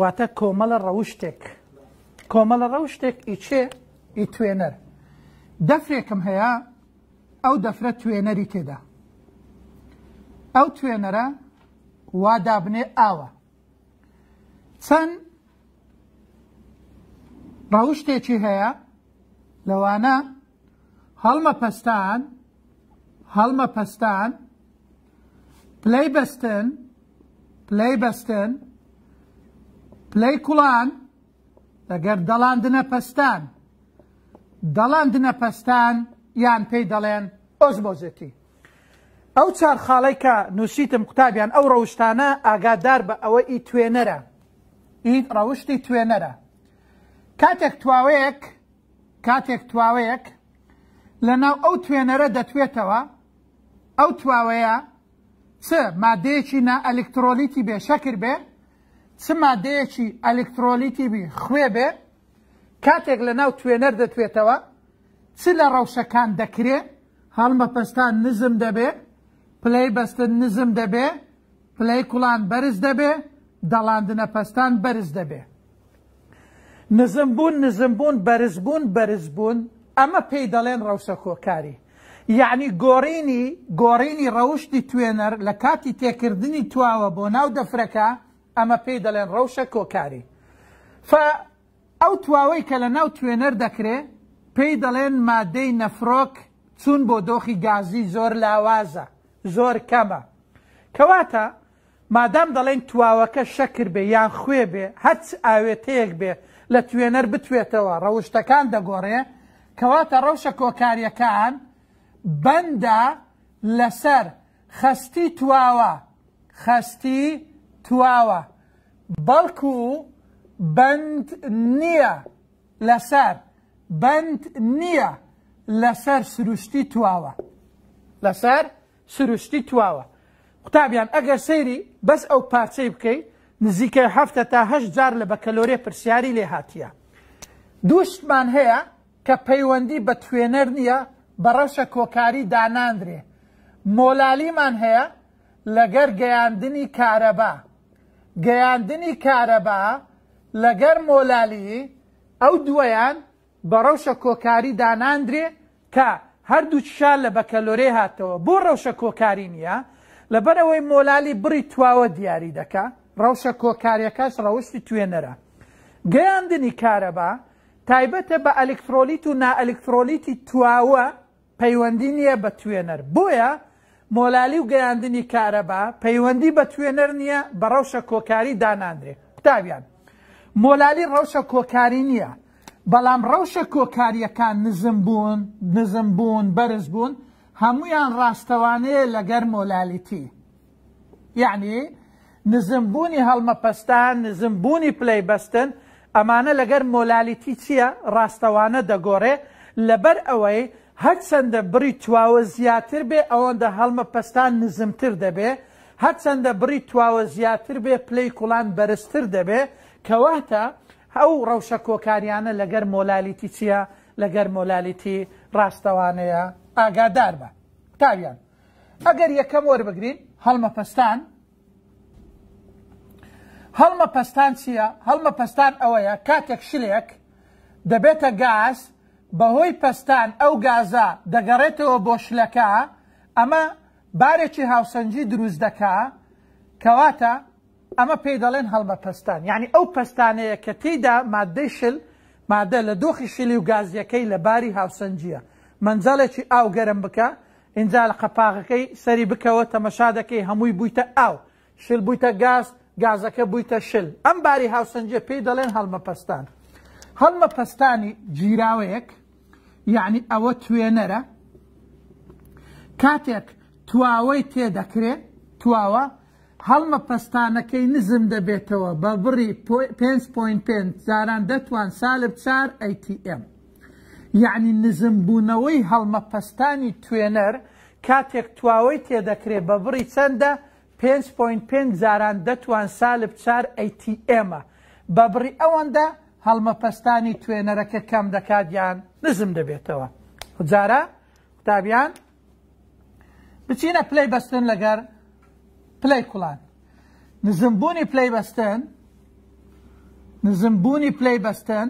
واتە کۆمەڵە ڕەوشتێک کۆمەڵە ڕەوشتێک ئی چێ ئی توێنەر دەفرێکم هەیە ئەو دەفرە توێنەری تێدا ئەو توێنەرە وا دابنێ ئاوە چەند ڕەوشتێکی هەیە لەوانە هەڵمە پەستان هەڵمە پەستان پلەی بەستن پلەی بەستن پلەی کوڵان لەگەر دەڵاندنە پەستان دەڵاندنە پەستان یان پێی دەڵێن ئۆزمۆزێتی ئەو چار خاڵی کە نووسیتم قوتابیان ئەو ڕەوشتانە ئاگادار بە ئەوە ئی توێنەرە ئی ڕەوشتی توێنەرە کاتێک تواوەیەک کاتێک تواوەیەک لە ناو ئەو توێنەرە دەتوێتەوە، ئەو تواوەیە چ مادەیەکی نا ئەلیکترۆلیتی بێ شەکر بێ، چ مادەیەکی ئەلیکترۆلیتی بی خوێ بێ، کاتێک لە ناو توێنەر دەتوێتەوە، چ لە ڕەوشەکان دەکرێ، هەڵمەپەستان نزم دەبێ، پلەی بەستن نزم دەبێ، پلەی کوڵان بەرز دەبێ، دەڵاندنە پەستان بەرز دەبێ. نزمبوون نزمبوون بەرزبوون بەرزبوون ئەمە پێی دەڵێن ڕەوسە کۆکاری یەعنی گۆڕینی گۆڕینی ڕەوشتی توێنەر لە کاتی تێکردنی تواوە بۆ ناو دەفرەکە ئەمە پێی دەڵێن ڕەوشە کۆکاری ف ئەو تواوەی کە لە ناو توێنەر دەکرێ پێی دەڵێن مادەی نەفرۆک چوون بۆ دۆخی گازی زۆر لاوازە زۆر کەمە کەواتە مادام دەڵێین تواوەکە شەکر بێ یان خوێ بێ، هەر چ ئاوێتەیەک بێ لە توێنەر بتوێتەوە ڕەوشتەکان دەگۆڕێ، کەواتە ڕەوشە کۆکاریەکان بەندە لەسەر خەستی تواوە، خەستی تواوە، بەڵکو بەند نییە لەسەر، بەند نییە لەسەر سروشتی تواوە، لەسەر. سروشتی تواوە قوتابیان ئەگەر سەیری بەس ئەو پارچەی بکەی نزیکەی هەفتە تا هەشت جار لە بەکەلۆرێ پرسیاری لێ هاتیە دوو شتمان هەیە کە پەیوەندی بە توێنەر نییە بە ڕەوشە کۆکاری داناندرێ مۆلالیمان هەیە لەگەر گەیاندنی کارەبا گەیاندنی کارەبا لەگەر مۆلالی ئەو دووەیان بە ڕەوشە کۆکاری دا ناندرێ کە هەردوو چشا لە بەکەلۆرێ هاتەوە بۆ ڕەوشە کۆکاری نیە؟ لەبەر ئەوەی مۆلالی بڕی تواوە دیاری دەکا ڕەوشە کۆکاریەکەش ڕەوشتی توێنەرە گەیاندنی کارەبا تایبەتە بە ئەلکترۆلیت و نا ئەلکترۆلیتی تواوە، پەیوەندی نیە بە توێنەر بۆیە مۆلالی و گەیاندنی کارەبا پەیوەندی بە توێنەر نیە بە ڕەوشە کۆکاری داناندرێ قوتابیان مۆلالی ڕەوشە کۆکاری نیە بەڵام ڕەوشە کۆکاریەکان نزم بوون نزم بوون بەرز بوون هەمویان ڕاستەوانەیە لەگەر مۆلالیتی یەعنی نزم بوونی هەڵمەپەستان، نزم بوونی پلەی بەستن، ئەمانە لەگەر مۆلالیتی چییە؟ ڕاستەوانە دەگۆرێ، لەبەر ئەوەی هەرچەندە بڕی تواوە زیاتر بێ ئەوەندە هەڵمەپەستان نزمتر دەبێ، هەرچەندە بڕی تواوە زیاتر بێ پلەی کوڵان بەرزتر دەبێ، کەواتە ئەو ڕەوشە کۆکاریانە لەگەر مۆلالیتی چییە؟ لەگەر مۆلالیتی ڕاستەوانەیە، ئاگاداربە. تاویان. ئەگەر یەکەم وەربگرین هەڵمەپەستان هەڵمەپەستان چییە؟ هەڵمەپەستان ئەوەیە کاتێک شلێک دەبێتە گاز بەهۆی پەستان ئەو گازە دەگەڕێتەوە بۆ شلەکە ئەمە بارێکی هاوسەنجی دروست دەکا کەواتە ئەمە پێی دەڵێن هەڵمە پەستان یعنی ئەو پەستانەیە کە تێیدا مادەی شل مادە لە دۆخی شلی و گازیەکەی لە باری هاوسەنجیە منجەڵێکی ئاو گەرم بکە ئینجا لە قەپاغەکەی سەری بکەوە تەمەشا دەکەی هەمووی بوویتە ئاو شل بوویتە گاز گازەکە بوویتە شل ئەم باری هاوسەنجیە پێی دەڵێن هەڵمەپەستان هەڵمەپەستانی گیراوەیەک یعنی ئەوە توێنەرە کاتێک تواوەی تێدەکرێ تواوە هەڵمە پەستانەکەی نزم دەبێتەوە بە بڕی پێنج پۆینت پێنج جاران دەتوان سالب چار atm. یەعنی نزم بوونەوەی هەڵمە پەستانی توێنەر کاتێک تواوەی تێدەکرێ بە بڕی چەندە پێنج پۆینت پێنج جاران دەتوان سالب چار atm ە بە بڕی ئەوەندە هەڵمە پەستانی توێنەرەکە کەم دەکات یان نزم دەبێتەوە جارا قوتابیان بچینە پلەی بەستن لەگەر پلەی کوڵان نزمبوونی پلەی بەستن نزمبوونی پلەی بەستن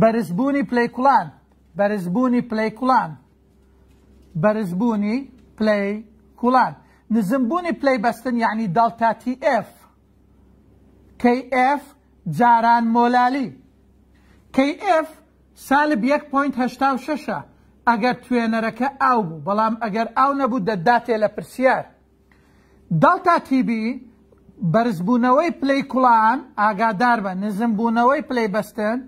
بەرزبوونی پلەی کوڵان بەرزبوونی پلەی کوڵان بەرزبوونی پلەی کوڵان نزمبوونی پلەی بەستن یعنی داڵتاتی ئف KF جاران مۆلالی KF سالب یەک پۆینت هەشتا و شەش ە ئەگەر توێنەرەکە ئاو بوو بەڵام ئەگەر ئاو نەبوو دەتداتێ لە پرسیار دەڵتا تیبی بەرزبوونەوەی پلەی کوڵان ئاگاداربە نزمبوونەوەی پلەی بەستن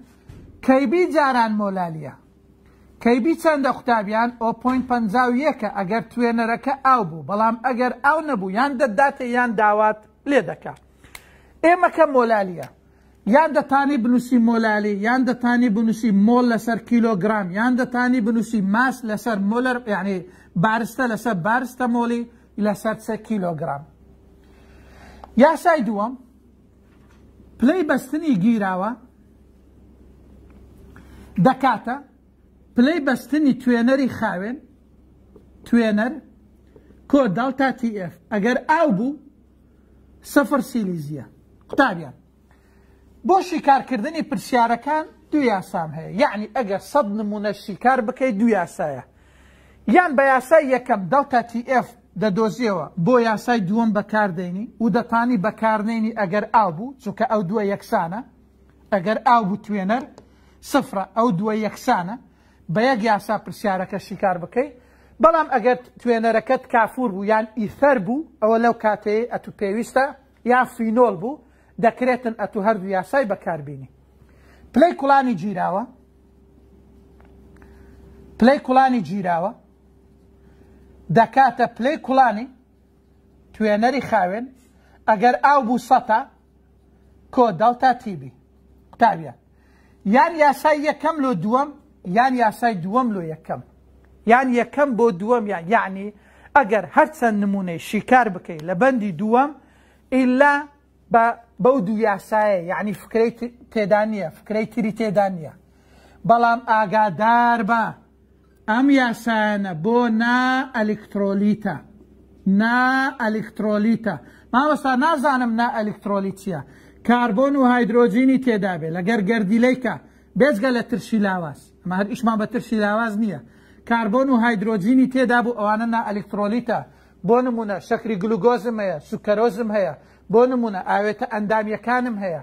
کەیبی جاران مۆلالیە کەیبی چەندە قوتابیان ئۆ پۆینت پەنجا و یەک ە ئەگەر توێنەرەکە ئاو بوو بەڵام ئەگەر ئاو نەبوو یان دەتداتێ یان داوات لێ دەکا ئێمەکە مۆلالیە یان دەتانی بنوسی مۆلالی یان دەتانی بنوسی مۆل لەسەر کیلۆگرام یان دەتانی بنوسی ماس لەسەر مۆلەر یعنی بارستە لەسەر بارستە مۆلی لەسەر چە کیلۆگرام یاسای دووەم پلەی بەستنی گیراوە دەکاتە پلەی بەستنی توێنەری خاوێن توێنەر کۆ دەڵتا تی ئف ئەگەر ئاو بوو سەفر سیلیزیە قوتابیان بۆ شیکارکردنی پرسیارەکان دو یاسام هەیە یعنی ئەگەر سەد نمونە شیکار بکەیت دو یاسایە یان بە یاسای یەکەم دەڵتا تی ئف دەدۆزیەوە بۆ یاسای دووەم بەکار دەینی ودەتانی بەکارنەینی ئەگەر ئاو بوو چونکە ئەو دووە یەکسانە ئەگەر ئاو بوو توێنەر سفرە ئەو دووە یەکسانە بەیەک یاسا پرسیارەکە شیکار بکەی بەڵام ئەگەر توێنەرەکەت کافور بوو یان ئیثەر بوو ئەوە لەو کاتەیە ئەتو پێویستە یان فینۆل بوو دەکرێتن ئەتو هەردوو یاسای بەکاربینی پلەی کوڵانی گیراوە پلەی کوڵانی گیراوە دەکاتە پلەی کوڵانی توێنەری خاوێن ئەگەر ئاو بوو سەتا کۆ دەڵتا تیبی قوتابیان یان یاسای یەکەم لۆ دووەم یان یاسای دووەم لۆ یەکەم یان یەکەم بۆ دووەم یان یعنی ئەگەر هەرچەند نمونەی شیکار بکەیت لە بەندی دووەم ئیلا بە بەو دوو یاسایە یعنی فکرەی تێدا نییە فکرەی تری تێدا نییە بەڵام ئاگادار بە ئەم یاسایانە بۆ نا ئەلیکترۆلیتە. نا ئەلیکترۆلیتە. مامۆستا نازانم نا ئەلیکترۆلیت چیە؟ کاربۆن و هایدرۆجینی تێدابێ لەگەر گەردیلەیکا بێجگە لە ترشی لاواز ئەمە هەر ئیشمان بە ترشی لاواز نییە کاربۆن و هایدرۆجینی تێدا بوو ئەوانە نا ئەلیکترۆلیتە بۆ نمونە شەکری گلوگۆزم هەیە سوکەرۆزم هەیە بۆ نمونە ئاوێتە ئەندامیەکانم هەیە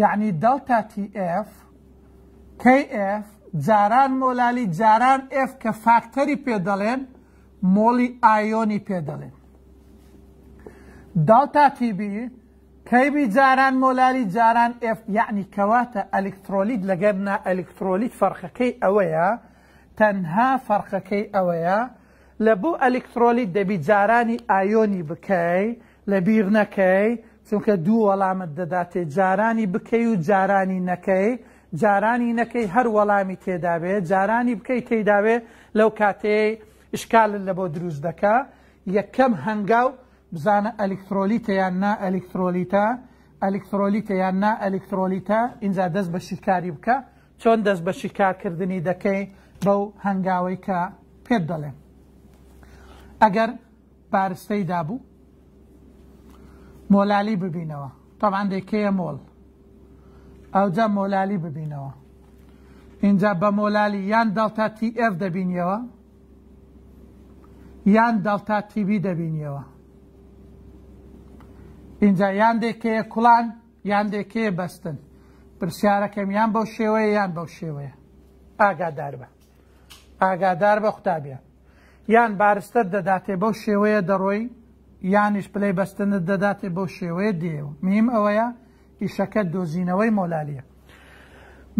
یەعنی دەڵتا تی ئێف کەی ئێف جاران مۆلالی جاران ئێف کە فاکتەری پێ دەڵێن مۆڵی ئایۆنی پێ دەڵێن دەڵتا تی بی کەی بی جاران مۆلالی جاران ئێف یەعنی کەواتە ئەلیکترۆلیت لەگەر نا ئەلیکترۆلیت فەرقەکەی ئەوەیە تەنها فەرقەکەی ئەوەیە لە بۆ ئەلیکترۆلیت دەبی جارانی ئایۆنی بکەی لەبیر نەکەی چونکە دوو وەڵامت دەداتێ جارانی بکەی و جارانی نەکەی جارانی نەکەی هەر وەڵامی تێدابێ جارانی بکەی تێدابێ لەو کاتەیە ئشکالت لە بۆ دروست دەکا یەکەم هەنگاو بزانە ئەلکترۆلیتە یان نا ئەلکترۆلیتە ئەلکترۆلیتە یان نا ئەلکترۆلیتە اینجا دەست بە شیکاری بکە چۆن دەست بە شیکارکردنی دەکەی بەو هەنگاوەی کە پێت دەڵێن ئەگەر بارستەی دابوو مۆلالی ببینەوە طبعا دەیکەیە مۆڵ ئەوجا مۆلالی ببینەوە اینجا بە مۆلالی یان دەڵتا تی ئف دەبینیەوە یان دەڵتا تیبی دەبینیەوە اینجا یان دەکەیە کوڵان یان دەکەیە بەستن پرسیارەکەم یان بەو شێوەیە یان بەو شێوەیە ئاگادار بە ئاگادار بە قوتابیان یان بارستەت دەداتێ بەو شێوەیە دەڕۆی یانیش پلەی بەستنت دەداتێ بەو شێوەیە دێ و میم ئەوەیە ئیشەکەت دۆزینەوەی مۆلالیە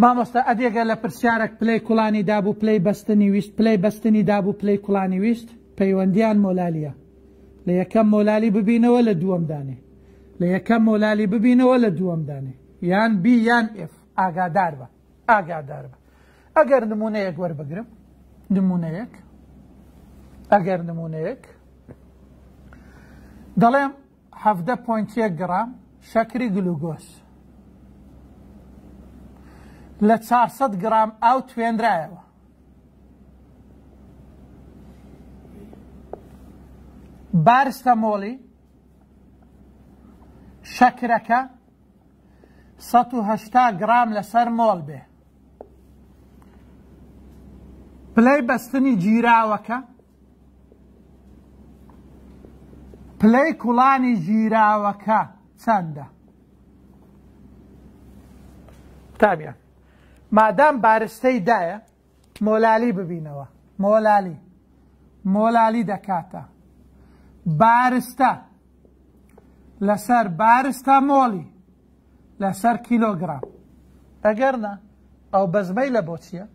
مامۆستا ئەدێگە لە پرسیارێک پلەی کوڵانی دابوو پلەی بەستنی ویست پلەی بەستنی دابوو پلەی کوڵانی ویست پەیوەندیان مۆلالیە لە یەکەم مۆلالی ببینەوە لە دووەم دانێ لە یەکەم مۆلالی ببینەوە لە دووەم دانێ یان بی یان ئف ئاگادار بە ئاگادار بە ئەگەر نمونەیەک وەربگرم نمونەیەک ئەگەر نمونەیەک دەڵێم هەدە پوینتێک گرام شەکری گلوگۆس لە 400 گرام ئاو توێنرایەوە بارستە مۆڵی شەکرەکە سەد و هەشتا گڕام لەسەر مۆڵ بێ پلەی بەستنی گیراوەکە پلەی کوڵانی گیراوەکە چەندە تابیان مادام بارستەی دایە مۆلالی ببینەوە مۆلالی مۆلالی دەکاتە بارستە لەسەر بارستە مۆلی لەسەر کیلۆگرام ئەگەرنا ئەو بەزمەی لە بۆچیە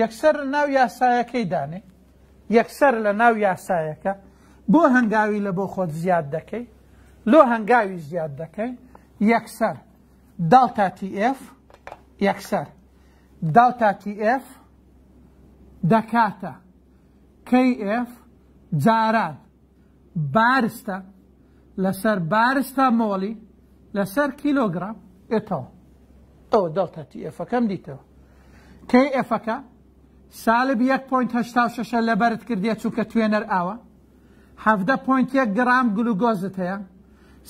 یەکسەر ناو یاسایەکەی دانێ یەکسەر لە ناو یاسایەکە بۆ هەنگاوی لە بۆ خۆت زیاد دەکەی لۆ هەنگاوی زیاد دەکەی یەکسەر داڵتاتی ئف یەکسەر دەڵتا تی ئێف دەکاتە کەی ئێف جاران بارستە لەسەر بارستە مۆڵی لەسەر کیلۆگرام ئێتەوە ئەوە دەڵتا تی ئێفەکەم دیتەوە کەی ئێفەکە سالب 1.86 لە بەرت کردیە چونکە توێنەر ئاوە حەڤدە پۆینت یەک گڕام گلوگۆزت هەیە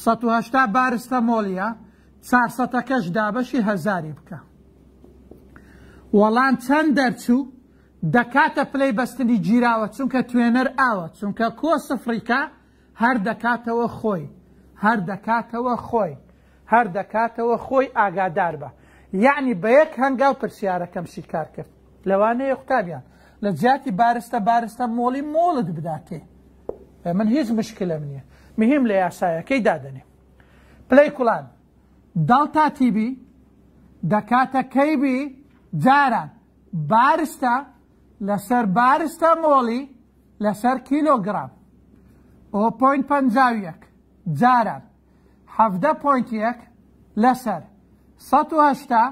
سەد و هەشتا بارستە مۆڵیە چار سەتەکەش دابەشی هەزاری بکە وەڵان چەند دەرچوو دەکاتە پلەی بەستنی گیراوە چونکە توێنەر ئاوە چونکە کۆ سفڕیکە هەر دەکاتەوە خۆی هەر دەکاتەوە خۆی هەر دەکاتەوە خۆی ئاگادار بە. یەعنی بە یەک هەنگاو پرسیارەکەم شیکار کرد. لەوانەیە قوتابیان، لە جیاتی بارستە بارستە مۆڵی مۆڵت بداتێ. ئێ من هیچ مشکلەم نیە. مهیم لە یاسایەکەی دادەنێم. پلەی کوڵان. دەڵتا تی بی دەکاتە کەی بی جاران. بارستە لەسەر بارستە مۆڵی لەسەر کیلۆگڕام. ئۆ پۆینت پەنجا و یەک جاران. حەڤدە پۆینت یەک لەسەر سەد و هەشتا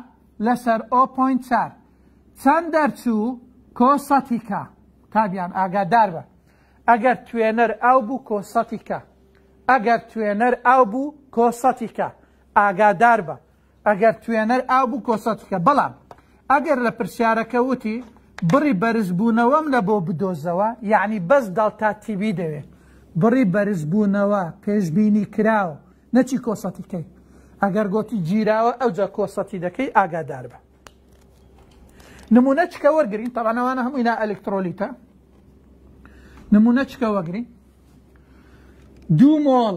لەسەر ئۆ پۆینت چار چەند دەرچوو کۆ سەتیکا تابیان ئاگادار بە ئەگەر توێنەر ئاو بوو کۆ سەتیکا ئەگەر توێنەر ئاو بوو کۆ سەتیکا ئاگادار بە ئەگەر توێنەر ئاو بکۆ سەتکە بەڵام ئەگەر لە پرسیارەکە وتی بڕی بەرزبوونەوەم لە بۆ بدۆزەوە یعنی بەس دەڵتا تیبی دەوێ بڕی بەرزبوونەوە پێشبینی کراوە نەچی کۆسەتیکەی ئەگەر گۆتی گیراوە ئەوجا کۆسەتی دەکەی ئاگادار بە نمونە چکە وەرگین تەوانەوانە هەمووی نا ئەلکترۆلیتە نمونە چکە وەگرین دوو مۆڵ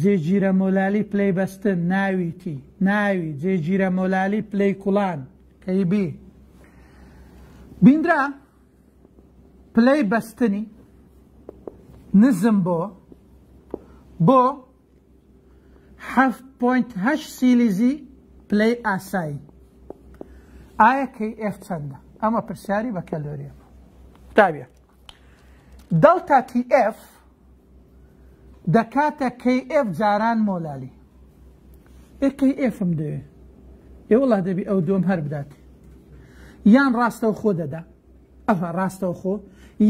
جێگیرە مۆلالی پلەی بەستن، ناوی، تی. ناوی، جێگیرە مۆلالی پلەی کوڵان، کەی. بی. بینرا پلەی بەستنی نزم بۆ بۆ 7.8 سیلیزی پلەی ئاسایی ئایا کەی ئێف چەندە؟ ئەمە پرسیاری بەکەلۆریە بوو. تابیە. دەڵتا تی ئێف دەکاتە کەی ئێف جاران مۆلالی ئێ کەی ئێفم دەوێ ئێ وڵا دەبی ئەو دۆم هەر بدات یان ڕاستەو خۆ دەدا ئەها ڕاستەو خۆ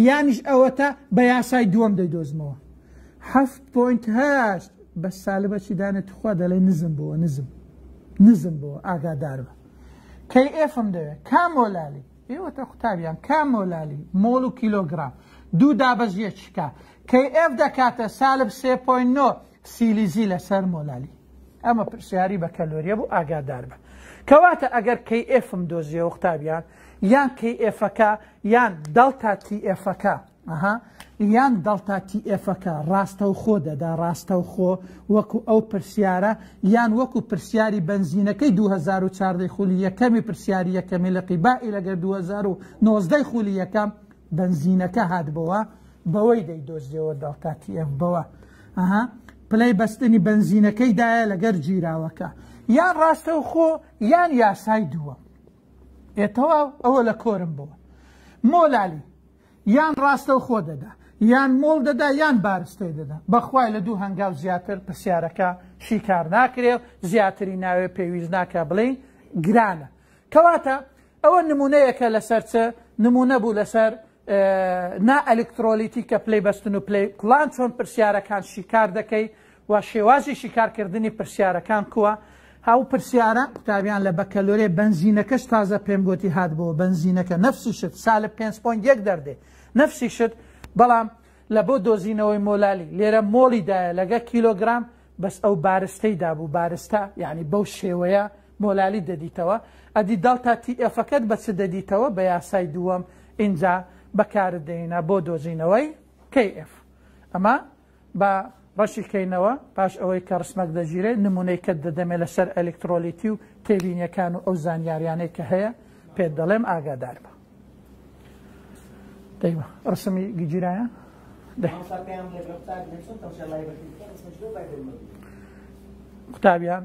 یانیش ئەوەتە بە یاسای دووەم دەیدۆزمەوە هەفت پوینت هەشت بە سالە بەچی دانێت تخوا دەڵێ نزم بووە نزم نزم بووە ئاگادار بە کەی ئێفم دەوێت کامۆلالی ئێوە تە قوتابیان کا مۆلالی مۆڵ و کیلۆگرام دوو دابەش یەکی کا کەی ئێف دەکاتە سالب سێ پۆین نۆ سیلیزی لەسەر مۆلالی ئەمە پرسیاری بە کەلۆریە بوو ئاگادار بە کەواتە ئەگەر کەی ئێفم دۆزیەوە قوتابیان یان کەی ئێفەکە یان دەڵتا تی ئێفەکە ئەها یان دەڵتا تی ئێفەکە ڕاستەوخۆ دەدا ڕاستەوخۆ وەکو ئەو پرسیارە یان وەکو پرسیاری بەنزینەکەی 2014 خولی یەکەمی پرسیاری یەکەمی لە قیبائی لەگەر 2019 خولی یەکەم بەنزینەکە هات بەوە بەوەی دەی دۆزیەوە دەڵتا تی ئێف بەوە ئەها پلەی بەستنی بەنزینەکەی دایە لەگەر گیراوەکە یان ڕاستەوخۆ یان یاسای دووە ئێتەوە ئەوە لە کۆرم بووە مۆلالی یان ڕاستەوخۆ دەدا یان مۆڵ دەدا یان بارستەی دەدا بەخوای لە دوو هەنگاو زیاتر پرسیارەکە شیکار ناکرێ و زیاتری ناوێ پێویست ناکە بڵێین گرانە کەواتە ئەوە نمونەیەکە لەسەر چ نمونە بوو لەسەر نا ئەلکترۆلیتی کە پلی بەستن و پلی کوڵان چۆن پرسیارەکان شیکار دەکەی وە شێوازی شیکار کردنی پرسیارەکان کوە ئەو پرسیارە؟ قوتابیان لە بەکەلۆرێ بەنزینەکەش تازە پێم گۆتی هات بۆ بەنزینەکە نەفسی شت سالب پێنج پۆینت یەک دەردێ نەفسی شت بەڵام لە بۆ دۆزینەوەی مۆلالی لێرە مۆڵی دایە لەگە کیلۆگرام بەس ئەو بارستەی دابوو بارستە یعنی بەو شێوەیە مۆلالی دەدیتەوە ئەدی دەڵتا تی ئێفەکەت بە چ دەدیتەوە بە یاسای دووەم ئینجا بەکارت دەینە بۆ دۆزینەوەی کەی ئێف ئەمە با ڕەشی کەینەوە پاش ئەوەی کە ڕسمەک دەگیرێ نمونەی کەت دەدەمێ لە سەر ئەلکترۆلیتی و تێبینیەکان و ئەو زانیاریانەی کە هەیە پێت دەڵێم ئاگادار بە دەیوە ڕسمی گیرایە قوتابیان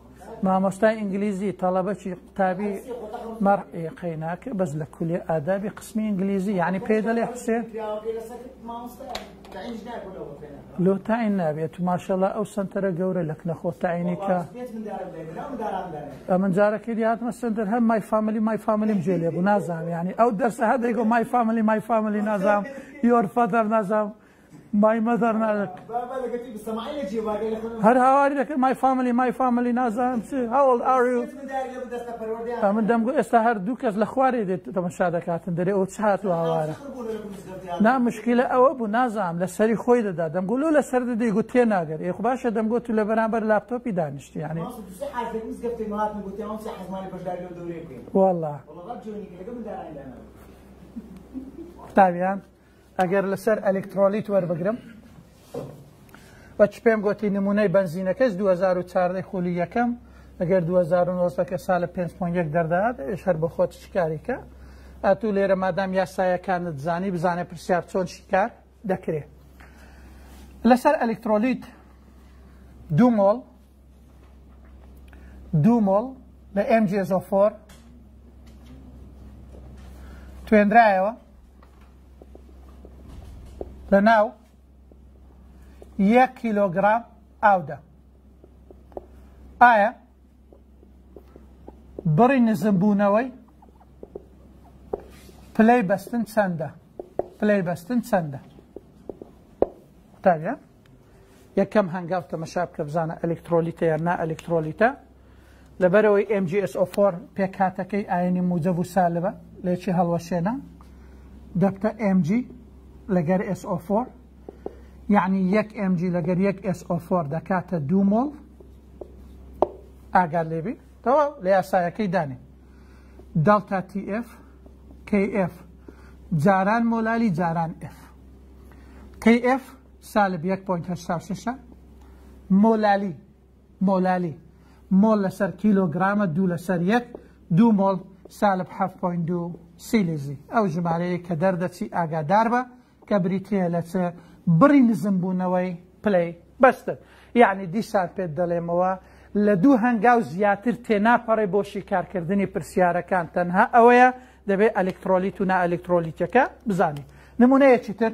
مامۆستای ئینگلیزی تەڵەبەکی قوتابی مەڕ ئێقەی ناکرد بەس لە کولی ئادابی قسمی ئینگلیزی یعنی پێ دەڵێ حسێن لۆ تاین نابێت و ماشەڵە ئەو سنتەرە گەورە لە کنە خۆ تاینی کە ئەمن جارەکە دیاتمە سندر هەم مای فامیلی مای فامیلیم جێ لێ بوو نازانام ینی ئەو دەرسە هەدەیگۆ مای فامیلی مای فامیلی نازام یۆر فەدەر نازام مای مەدەر نالک هەر هاواری دەکرد مای فاملی مای فاملی نازانم چ هەوڵ ئاری من دەمگو ئێستا هەر دوو کەس لە خوارێ دێت تەمەشا دەکاتن دەرێ ئەو چ هاتو هاوارە نا مشکلە ئەوە بوو نازانم لە سەری خۆی دەدا دەمگو لۆ لە سەر دەدەیگو تێ ناگەر ئێخ باشە دەمگو تو لە بەرامبەر لاپتۆپی دانیشتی یانێ والله قوتابیان ئەگەر لەسەر ئەلکترۆلیت وەربگرم بە چ پێم گوتی نمونەی بەنزینەکەش 2014 خولی یەکەم ئەگەر 2009 کە سالە 5.1 دەردات ئێش هەر بە خۆت شکاریکە ئەتو لێرە مادام یاسایەکانت زانی بزانێ پرسیار چۆن شکار دەکرێت لەسەر ئەلکترۆلیت دوو مۆڵ دوو مۆڵ لە ئێم جی ئێس ئۆ فۆر توێنرایەوە لە ناو یەک کیلۆگرام ئاودا ئایا بڕی نزمبوونەوەی پلەی بەستن چەندە پلەی بەستن چەندە قوتابیان یەکەم هەنگاو تەمەشا بکە بزانە ئەلیکترۆلیتە یان نا ئەلیکترۆلیتە لەبەرەوەی MgSO4 پێکهاتەکەی ئاینی موجەب و سالبە لێکی هەڵوەشێنە دەبتە Mg لەگەر SO4 یعنی یەک MG لەگەر یەک SO4 دەکاتە دوو مۆڵ ئاگار لێبی تەواو لە یاسایەکەی دانێ دەڵتا TF KF جاران مۆلالی جاران F KF سالب یەک پۆینت هەشتا و شەش ە. مۆلالی مۆلالی مۆل لەسەر کیلۆگرامە دوو لەسەر یەک دوو مۆل سالب حەفت پۆینت دوو سیلیزی ئەو ژمارەیە کە دەردەچی ئاگادار بە کە بریتیە لە چ بڕی نزم بوونەوەی پلەی بەستن یعنی دیسان پێت دەڵێمەوە لە دوو هەنگاو زیاتر تێناپەڕێ بۆ شیکارکردنی پرسیارەکان تەنها ئەوەیە دەبێت ئەلکترۆلیت و نائەلکترۆلیتەکە بزانیت نمونەیەکی تر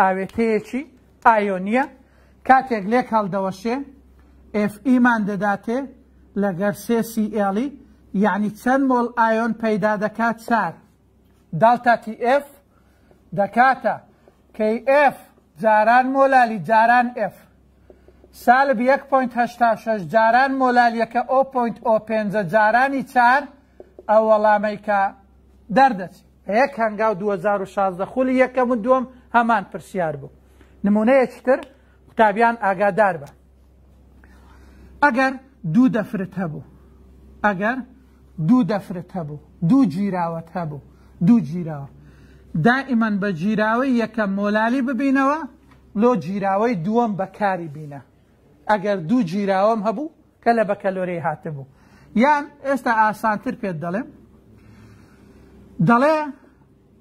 ئاوێتەیەکی ئایۆنییە کاتێک لێک هەڵدەوەشێ ئێف ئیمان دەداتێ لەگەر سێ سی ئێڵی یعنی چەند مۆڵ ئایۆن پەیدا دەکات چار داڵتا تی ئێف دەکاتە کەی ئێف جاران مۆلالی جاران ئێف سالب یەک پۆینت هەشتا و شەش جاران مۆلالیەکە ئۆ پۆینت ئۆ پێنجە جارانی چار ئەو وەڵامەیکە دەردەچی هەیەک هەنگاو 2016 خولی یەکەم و دووەم هەمان پرسیار بوو نمونەیەکی تر قوتابیان ئاگادار بە ئەگەر دوو دەفرت هەبوو ئەگەر دوو دەفرت هەبوو دوو گیراوەت هەبوو دوو گیراوە دائیمەن بە گیراوەی یەکەم مۆلالی ببینەوە لۆ گیراوەی دووەم بە کاری بینە ئەگەر دوو گیراوەم هەبوو کە لە بەکەلۆرێی هاتبوو یان ئێستا ئاسانتر پێت دەڵێم دەڵێ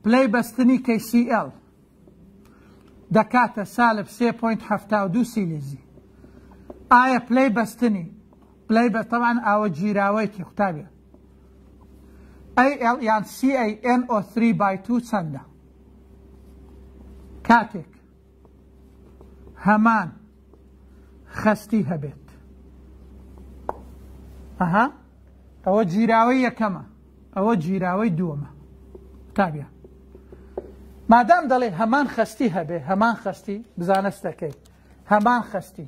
پلەی بەستنی KCL دەکاتە سالب 3.72 سیلیزی ئایا پلەی بەستنی پلەی بە تەوان ئاوە گیراوەیەکی قوتابێ AL یان CANO3 بای 2 چەندە کاتێک هەمان خەستی هەبێت ئەها ئەوە گیراوەی یەکەمە ئەوە گیراوەی دووەمە تابە مادام دەڵێ هەمان خەستی هەبێ هەمان خەستی بزانستەکەی هەمان خەستی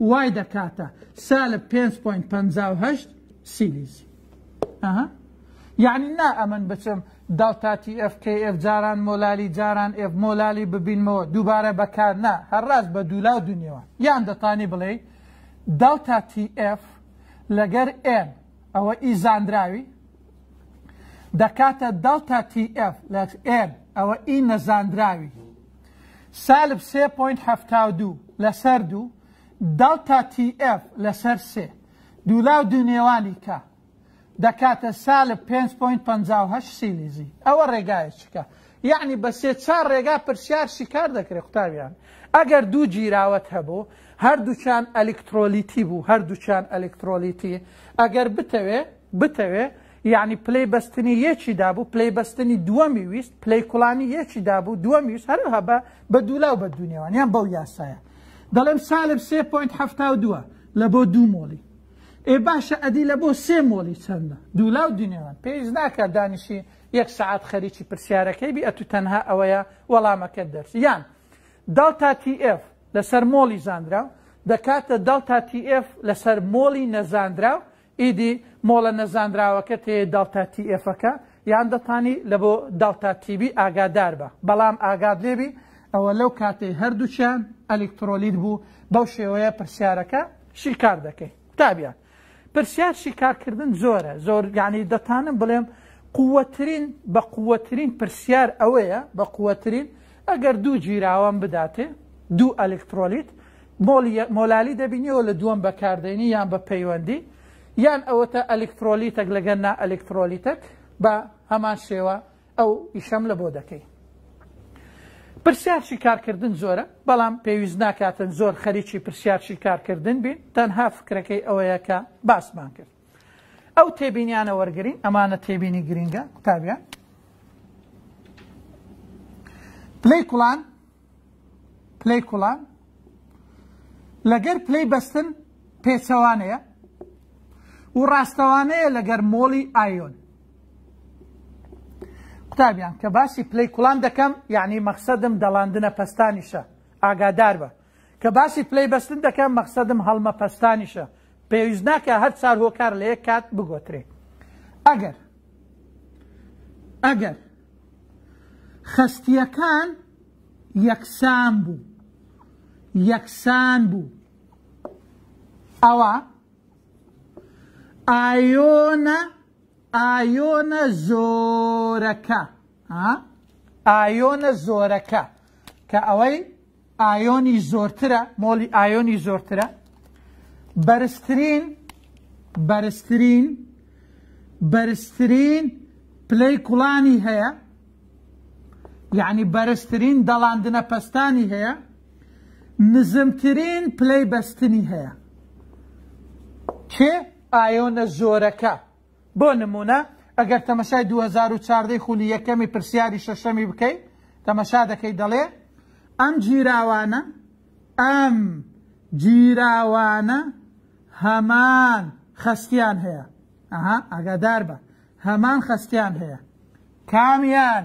وای دەکاتە سالب پێنج پۆینت پەنجا و هەشت سیلیزی ئەها یعنی نا ئەمن بچم دەڵتا تی ئێف کەی ئێف جاران مۆلالی جاران ئێف مۆلالی ببینمەوە دووبارە بەکار نا هەرڕاست بە دوولا و دونێوە یان دەتانی بڵێ دەڵتا تی ئێف لەگەر ئێن ئەوە ئی زانراوی دەکاتە دەڵتا تی ئێف لە ئێن ئەوە ئی نەزانراوی سالب سێ پۆینت حەفتا و دوو لەسەر دوو دەڵتا تی ئێف لەسەر سێ دوولا و دوو نێوانی کە دەکاتە سالب پێنج پۆینت پەنجا و هەشت سیلیزی ئەوە ڕێگایەکە یعنی بە سێ چوار ڕێگا پرسیار شیکار دەکرێت قوتابیان ئەگەر دوو جیراوەت هەبوو هەردووچان ئەلیکترۆلیتی بوو هەردووچان ئەلیکترۆلیتی ئەگەر بتەوێ بتەوێ یەعنی پلەی بەستنی یەکی دابوو پلەی بەستنی دووەمی ویست پلەی کوڵانی یەکی دابوو دووەمی ویست هەرەوها بە بە دوولاو بە دوونێوان یان بەو یاسایە دەڵێم سالب سێ پوینت هەفتا و دووە لە بۆ دوو مۆڵی ئێ باشە ئەدی لە بۆ سێ مۆلی چەندە دوولاو دونێوان پێویست ناکە دانیشی یەک سعات خەریکی پرسیارەکەی بی ئەتو تەنها ئەوەیە وەڵامەکە دەرس یان دڵتا TF لەسەر مۆڵی زانراو دەکاتە دڵتا TF لەسەر مۆڵی نەزانراو ئیدی مۆڵە نەزانراوەکە تێ دەڵتا تی ئێفەکە یان دەتانی لە بۆ دەڵتا تی بی ئاگادار بە بەڵام ئاگات لێ بی ئەوە لەو کاتەی هەردووکیان ئەلیکترۆلیت بوو بەو شێوەیە پرسیارەکە شیکار دەکەی قوتابیان پرسیار شیکار کردن زۆرە زۆر یعنی دەتانم بڵێم قووەترین بە قووەترین پرسیار ئەوەیە بە قووەترین ئەگەر دوو جیراوان بداتێ دوو ئەلیکترۆلیت مۆلالی دەبینیەوە لە دووەم بەکاردێنی یان بە پەیوەندی یان ئەوەتە ئەلکترۆلیتەک لەگەر نا ئەلکترۆلیتەک بە هەمان شێوە ئەو ئیشەم لە بۆ دەکەی پرسیارچی کارکردن زۆرە بەڵام پێویست ناکاتن زۆر خەریکی پرسیارچی کارکردن بین تەنها فکرەکەی ئەوەیە کە باسمان کرد ئەو تێبینیانە وەرگین ئەمانە تێبینی گرینگە قوتابیان پلەی کوڵان پلەی کوڵان لەگەر پلەی بەستن پێچەوانەیە و ڕاستەوانەیە لەگەر مۆڵی ئایۆن قوتابیان کە باسی پلەی کوڵان دەکەم یعنی مەخصدم دەڵاندنە پەستانیشە ئاگادار بە کە باسی پلەی بەستن دەکەم مەقسەدم هەڵمە پەستانیشە پێویست ناکا هەر چار هۆکار لە یەک کات بگۆترێ ئەگەر ئەگەر خەستیەکان یەکسان بوو یەکسان بوو ئەوە ئایۆنە ئایۆنە زۆرەکە ئایۆنە زۆرەکە کە ئەوەی ئایۆنی زۆرترە مۆڵی ئایۆنی زۆرترە بەرزترین بەرزترین بەرزترین پلەی کوڵانی هەیە یعنی بەرزترین دەڵاندنە پەستانی هەیە نزمترین پلەی بەستنی هەیە کێ ئایۆنە زۆرەکە بۆ نموونە ئەگەر تەمەشای دوو هەزار و چاردە ی خولی یەکەمی پرسیاری شەشەمی بکەی تەمەشا دەکەی دەڵێ. ئەم گیراوانە ئەم گیراوانە هەمان خەستیان هەیە. ئەها ئاگاداربە هەمان خەستیان هەیە. کامیان؟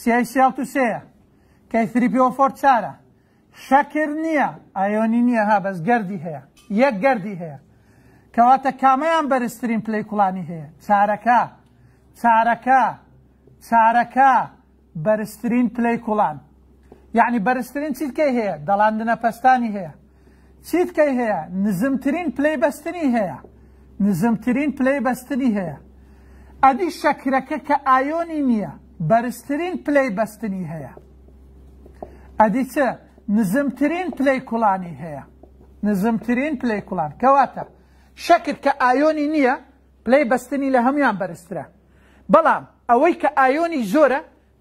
سیای سیالت و سێیە کەی فریپی وەفۆر چارە شەکر نییە ئایۆنی نییە ها بەس گەردی هەیە یەک گەردی هەیە کەواتە کامەیان بەرزترین پلەی کوڵانی هەیە چارەکە چارەکە چارەکە بەرزترین پلەی کوڵان یعنی بەرزترین چیتکەی هەیە دەڵاندنە پەستانی هەیە چیتکەی هەیە نزمترین پلەی بەستنی هەیە نزمترین پلەی بەستنی هەیە ئەدی شەکرەکە کە ئایۆنی نییە بەرزترین پلەی بەستنی هەیە ئەدی چ نزمترین پلەی کوڵانی هەیە نزمترین پلەی کوڵان کەواتە شەکر کە ئایۆنی نییە پلەی بەستنی لە هەموان بەرزترە بەڵام ئەوەی کە ئایۆنی زۆرە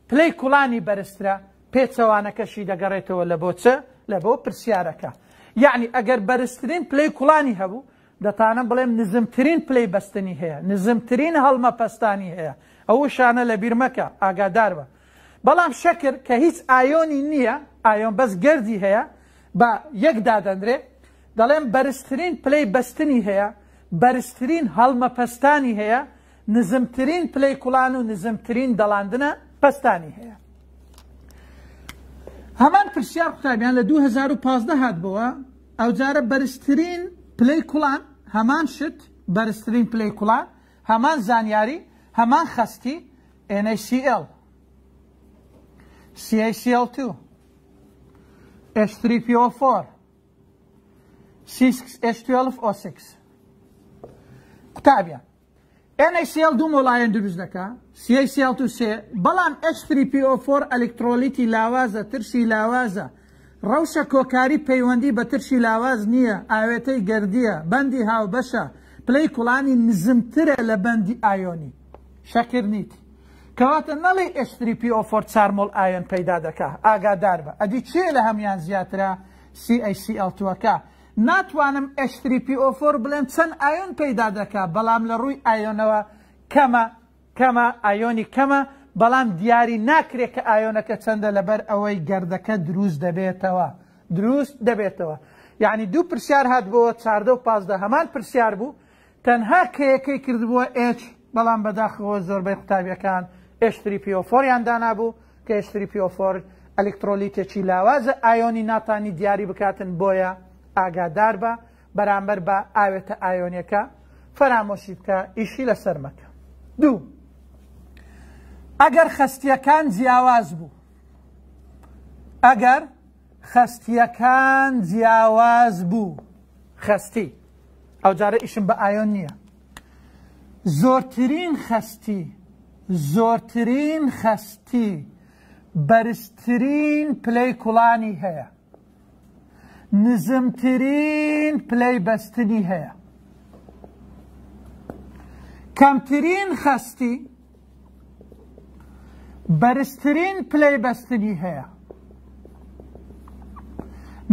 پلەی کوڵانی بەرزترە، پێچەوانەکەشی دەگەڕێتەوە لە بۆ چ؟ لە بۆ پرسیارەکە. یەعنی ئەگەر بەرزترین پلەی کوڵانی هەبوو، دەتانم بڵێم نزمترین پلەی بەستنی هەیە، نزمترین هەڵمەپەستانی هەیە. ئەو وشانە لەبیر مەکە، ئاگادار بە. بەڵام شەکر کە هیچ ئایۆنی نییە، ئایۆن بەس گەردی هەیە، بە یەک دادەنرێ. دەڵێم بەرزترین پلەی بەستنی هەیە، بەرزترین هەڵمەپەستانی هەیە، نزمترین پلەی کوڵان و نزمترین دەڵاندنە پەستانی هەیە هەمان پرسیار قوتابیان لە 2015 هات بووە ئەوجارە بەرزترین پلەی کوڵان هەمان شت بەرزترین پلەی کوڵان هەمان زانیاری هەمان خەستی NaCl CaCl2 H3PO4 6H12O6 قوتابیان NaCl دوو مۆڵایەن دروست دەکا، CaCl دوو سێ، بەڵام ئێچ تری پیئۆ فۆر ئەلیکترۆلیتی لاوازە، ترشی لاوازە، ڕەوشە کۆکاری پەیوەندی بە ترشی لاواز نییە، ئاوێتەی گەردییە، بەندی هاوبەشە، پلەی کوڵانی نزمترە لە بەندی ئایۆنی، شەکرنیت. کەواتە نەڵێی ئێچ تری پیئۆ فۆر چار مۆڵ ئایۆن پەیدا دەکا، ئاگادار بە، ئەدی کێ لە هەموویان زیاترە، CaCl تووەکە. ناتوانم ئێچ تری پی ئۆ فۆر بڵێم چەند ئایۆن پەیدا دەکا بەڵام لە ڕووی ئایۆنەوە کەمە کەمە ئایۆنی کەمە بەڵام دیاری ناکرێ کە ئایۆنەکە چەندە لەبەر ئەوەی گەردەکە دروست دەبێتەوە دروست دەبێتەوە یەعنی دوو پرسیار هات بۆوە چاردە و پازدە هەمان پرسیار بوو تەنها کەیەکەی کردبووە ئێچ بەڵام بەداخەوە زۆربەی قوتابیەکان ئێچ تری پی ئۆ فۆر یان دانابوو کە ئێچ تری پی ئۆ فۆر ئەلیکترۆلیتێکی لاوازە ئایۆنی ناتانی دیاری بکاتن بۆیە ئاگاداربە بەرامبەر بە ئاوێتە ئایۆنیەکە فەرامۆشی بکە ئیشی لەسەر مەکە دوو ئەگەر خەستیەکان جیاواز بوو ئەگەر خەستییەکان جیاواز بوو. خەستی، ئەوجارە ئیشم بە ئایۆن نییە. زۆرترین خەستی، زۆرترین خەستی بەرزترین پلەی کوڵانی هەیە. نزمترین پلەی بەستنی هەیە کەمترین خەستی بەرزترین پلەی بەستنی هەیە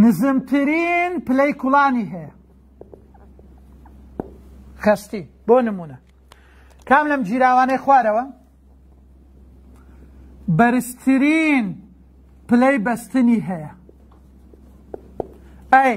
نزمترین پلەی کوڵانی هەیە خەستی بۆ نمونە کام لەم جیراوانەی خوارەوە بەرزترین پلەی بەستنی هەیە ئەی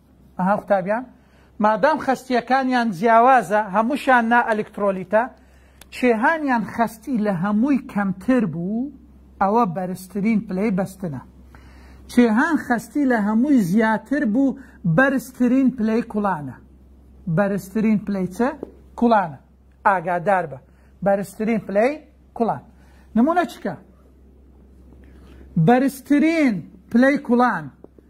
ئەها قوتابیان مادام خەستیەکانیان جیاوازە هەمووشان نا ئەلکترۆلیتە چێهانیان خەستی لە هەمووی کەمتر بوو ئەوە بەرزترین پلەی بەستنە چێهان خەستی لە هەمووی زیاتر بوو بەرزترین پلەی کوڵانە بەرزترین پلەی چە کوڵانە ئاگادار بە بەرزترین پلەی کوڵان نمونە چکە بەرزترین پلەی کوڵان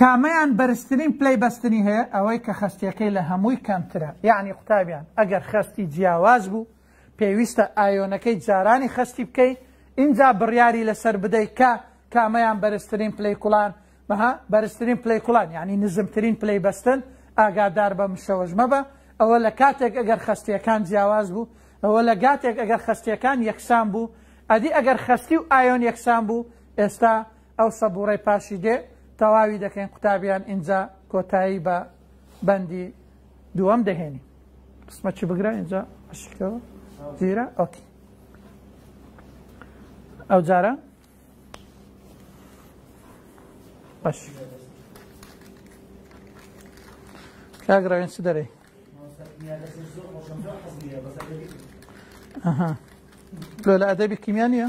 کامەیان بەرزترین پلەی بەستنی هەیە ئەوەی کە خەستیەکەی لە هەمووی کەمترە یعنی قوتابیان ئەگەر خەستی جیاواز بوو پێویستە ئایۆنەکەی جارانی خەستی بکەی ئینجا بڕیاری لەسەر بدەی کە کامەیان بەرزترین پلەی کوڵان بەها بەرزترین پلەی کوڵان یعنی نزمترین پلەی بەستن ئاگادار بە مشەوەش مەبە ئەوە لە کاتێک ئەگەر خەستیەکان جیاواز بوو ئەوە لە گاتێک ئەگەر خەستیەکان یەکسان بوو ئەدی ئەگەر خەستی و ئایۆن یەکسان بوو ئێستا ئەو سەبوڕەی پاشی دێ تەواوی دەکەین قوتابیان ئینجا کۆتایی بە بەندی دووەم دەهێنی قسمە چی بگرە ئینجا عشکەوە زیرە ئۆکی ئەو جارە باش کاک ڕاوێن چ دەرێ لۆ لە ئەدەبی کیمیا نیە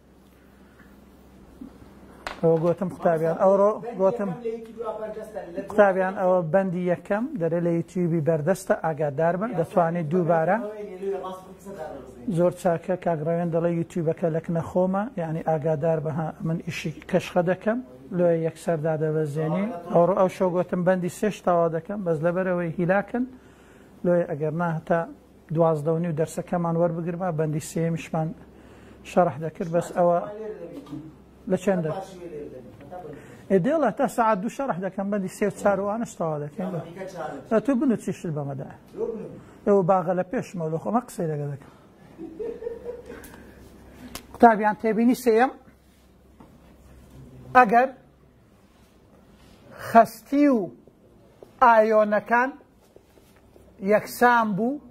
ئەوە گوتم قوتابیان ئەوڕۆ گوتم قوتابیان ئەوە بەندی یەکەم دەرێ لە یوتیوبی بەردەستە ئاگادار بن دەتوانێت دووبارە زۆر چاکە کاگڕاوێن دەڵێ یوتیوبەکە لەکنە خۆمە یعنی ئاگادار بەها من ئیشی کەشخە دەکەم لۆ یەکسەر دادەبەزێنی ئەوڕۆ ئەو شۆگوتم بەندی سێش تاوا دەکەم بەس لەبەرەوەی هیلاکن لۆی ئەگەر ناهتا دوازدە و نیو دەرسەکەمان وەربگرم با بەندی سێیەمیشمان شەرح دەکرد بەس ئەوە لە چەندە دێڵە تا سعات دوو شەرح دەکەم بەندی سێ چاروانش تەوا دەکەین تو بن و چیشتر بەمەدا ئەوە باغە لە پێشمە لە خۆمە قسەی لەگە دەکەم قوتابیان تێبینی سێم ئەگەر خەستی و ئایۆنەکان یەکسان بوو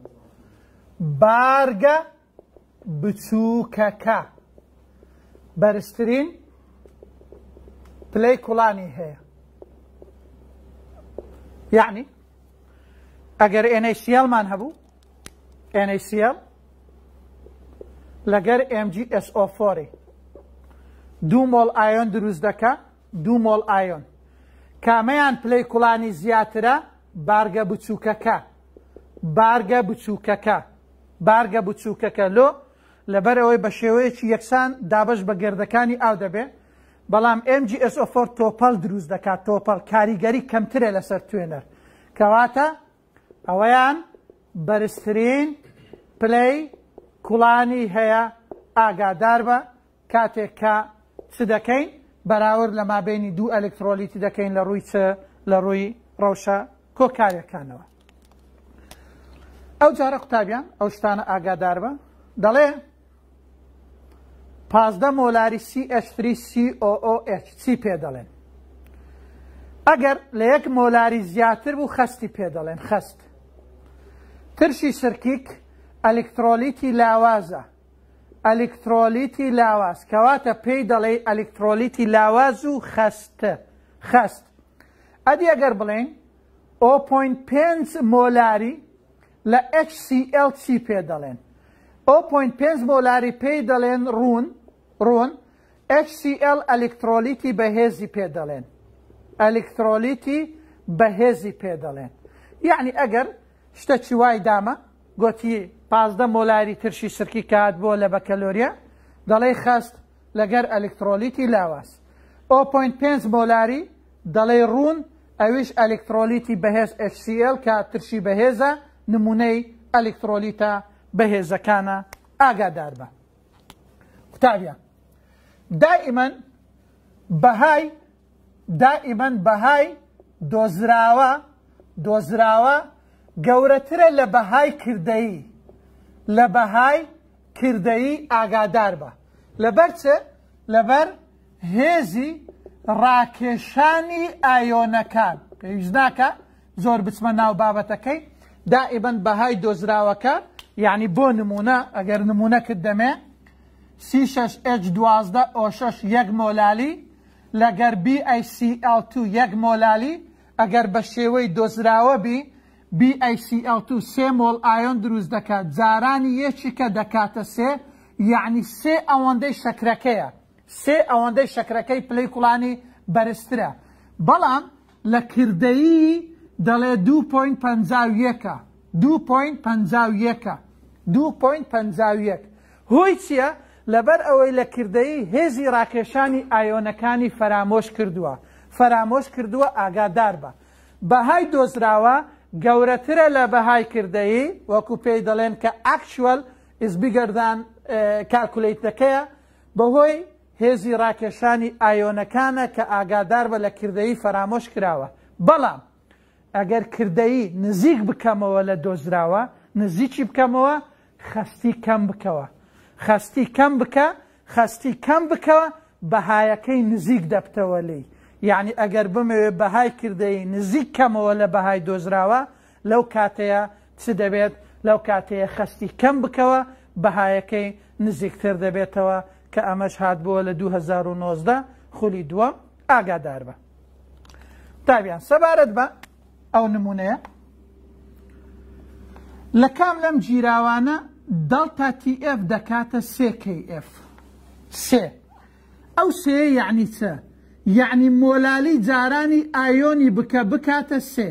بارگە بچووکەکە بەرزترین پلەی کوڵانی هەیە یعنی ئەگەر NaCl-مان هەبوو NaCl لەگەر MgSO4 دوو مۆڵ ئایۆن دروست دەکە دوو مۆڵ ئایۆن. کامەیان پلەی کوڵانی زیاترە؟ بارگە بچووکەکە. بارگە بچووکەکە. بارگە بچووکەکە. لۆ؟ لەبەر ئەوەی بە شێوەیەکی یەکسان دابەش بە گردەکانی ئاو دەبێ، بەڵام MgSO4 تۆپەڵ دروست دەکات، تۆپەڵ، کاریگەری کەمترە لەسەر توێنەر. کەواتە ئەوەیان بەرزترین پلەی کوڵانی هەیە، ئاگاداربە کاتێک کە چ دەکەین بەراورد لە مابەینی دوو ئەلکترۆلیتی دەکەین لە ڕووی چ لە ڕووی ڕەوشە کۆکاویەکانەوە ئەو جارە قوتابیان ئەو شتانە ئاگادار بە دەڵێ پازدە مۆلاری CH3COOH چی پێ دەڵێن ئەگەر لە یەک مۆلاری زیاتر بوو خەستی پێ دەڵێن خەست ترشی سرکیک ئەلکترۆلیتی لاوازە ئەلیکترۆلیتی لاواز کەواتە پێی دەڵێی ئەلیکترۆلیتی لاواز و خەست خەست ئەدی ئەگەر بڵێین 0.5 مۆلاری لە HCl چی پێ دەڵێن 0.5 مۆلاری پێی دەڵێن ڕوون ڕوون HCl ئەلکترۆلیتی بەهێزی پێ دەڵێن ئەلکترۆلیتی بەهێزی پێ دەڵێن یعنی ئەگەر شتە چی وای دامە گۆتی پازدە مۆلاری ترشی سرکی کە هاتبووە لە بەکەلۆریا دەڵێی خەست لەگەر ئەلیکترۆلیتی لاواز ئۆ پۆینت پێنج مۆلاری دەڵێی ڕوون ئەویش ئەلیکترۆلیتی بەهێز HCL کە ترشی بەهێزە نمونەی ئەلیکترۆلیتە بەهێزەکانە ئاگادار بە قوتابیان دائیمەن بەهای دائیمەن بەهای دۆزراوە، دۆزراوە، گەورەترە لە بەهای کردەیی، لە بەهای کردەیی ئاگادار بە. لەبەر چ؟ لەبەر هێزی ڕاکێشانی ئایۆنەکان. پێویست ناکا زۆر بچمە ناو بابەتەکەی، دائیمەن بەهای دۆزراوەکە، یانی بۆ نموونە ئەگەر نموونەکت دەمێ، C6H12O6 یەک مۆلالی، لەگەر BaCl2 یەک مۆلالی، ئەگەر بە شێوەی دۆزراوە بی، BaCl2 سێ مۆڵ ئایۆن دروست دەکات، جارانی یەکیکە دەکاتە سێ، یەعنی سێ ئەوەندەی شەکرەکەیە، سێ ئەوەندەی شەکرەکەی پلەی کوڵانی بەرزترە، بەڵام. لە کردەیی دەڵێ دوو پۆینت پەنجا و یەکە دوو پۆینت پەنجا و یەکە دوو پۆینت پەنجا و یەک هۆی چییە لەبەر ئەوەی لە کردەیی هێزی ڕاکێشانی ئایۆنەکانی فەرامۆش کردووە فەرامۆش کردووە ئاگادار بە بەهای دۆزراوە گەورەترە لە بەهای کردەیی وەکو پێی دەڵێن کە ئاکچوەل ئیزبیگەردان کالکولیتەکەیە بەهۆی هێزی ڕاکێشانی ئایۆنەکانە کە ئاگاداربە لە کردەیی فەرامۆش کراوە بەڵام ئەگەر کردەیی نزیک بکەمەوە لە دۆزراوە نزیکی بکەمەوە خەستی کەم بکەوە خەستی کەم بکە خەستی کەم بکەوە بەهایەکەی نزیک دەبتەوە لێی یعنی ئەگەر بمەوێ بەهای کردەیی نزیک کەمەوە لە بەهای دۆزراوە لەو کاتەیە چ دەبێت؟ لەو کاتەیە خەستی کەم بکەوە بەهایەکەی نزیکتر دەبێتەوە کە ئەمەش هاتبووە لە دوو هەزار و نۆزدە خولی دووەم ئاگادار بە تابیان سەبارەت بە ئەو نمونەیە لە کام لەم گیراوانە دڵتا TF دەکاتە سKF سێ ئەو سێ یعنی چە یعنی مۆلالی جارانی ئایۆنی بکە بکاتە سێ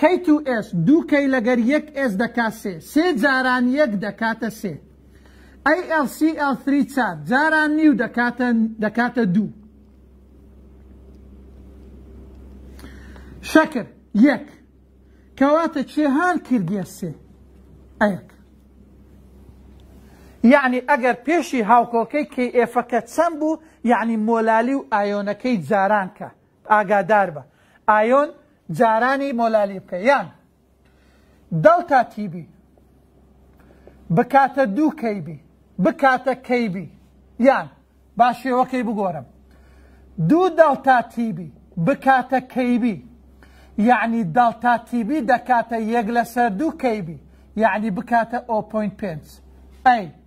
کەی تو ئێس دوو کەی لەگەر یەک ئێس دەکا سێ سێ جاران یەک دەکاتە سێ ئەی ئێڵ سی ئێڵ ثری چار جاران نیو دەکاتە دەکاتە دوو شەکر یەک کەواتە چێ هان کردیە سێ ئەیەک یعنی ئەگەر پێشی هاوکۆڵکەی کەی ئێفەکە چەند بوو یعنی مۆلالی و ئایۆنەکەی جاران کە ئاگاداربە ئایۆن جارانی مۆلالی بکە یان دەڵتا تی بی بکاتە دوو کەی بی بکاتە کەی بی یان با شێوەکەی بگۆرم دوو دەڵتا تی بی بکاتە کەی بی یعنی دەڵتا تی بی دەکاتە یەک لەسەر دوو کەی بی یعنی بکاتە ئۆ پۆینت پێنج ئەی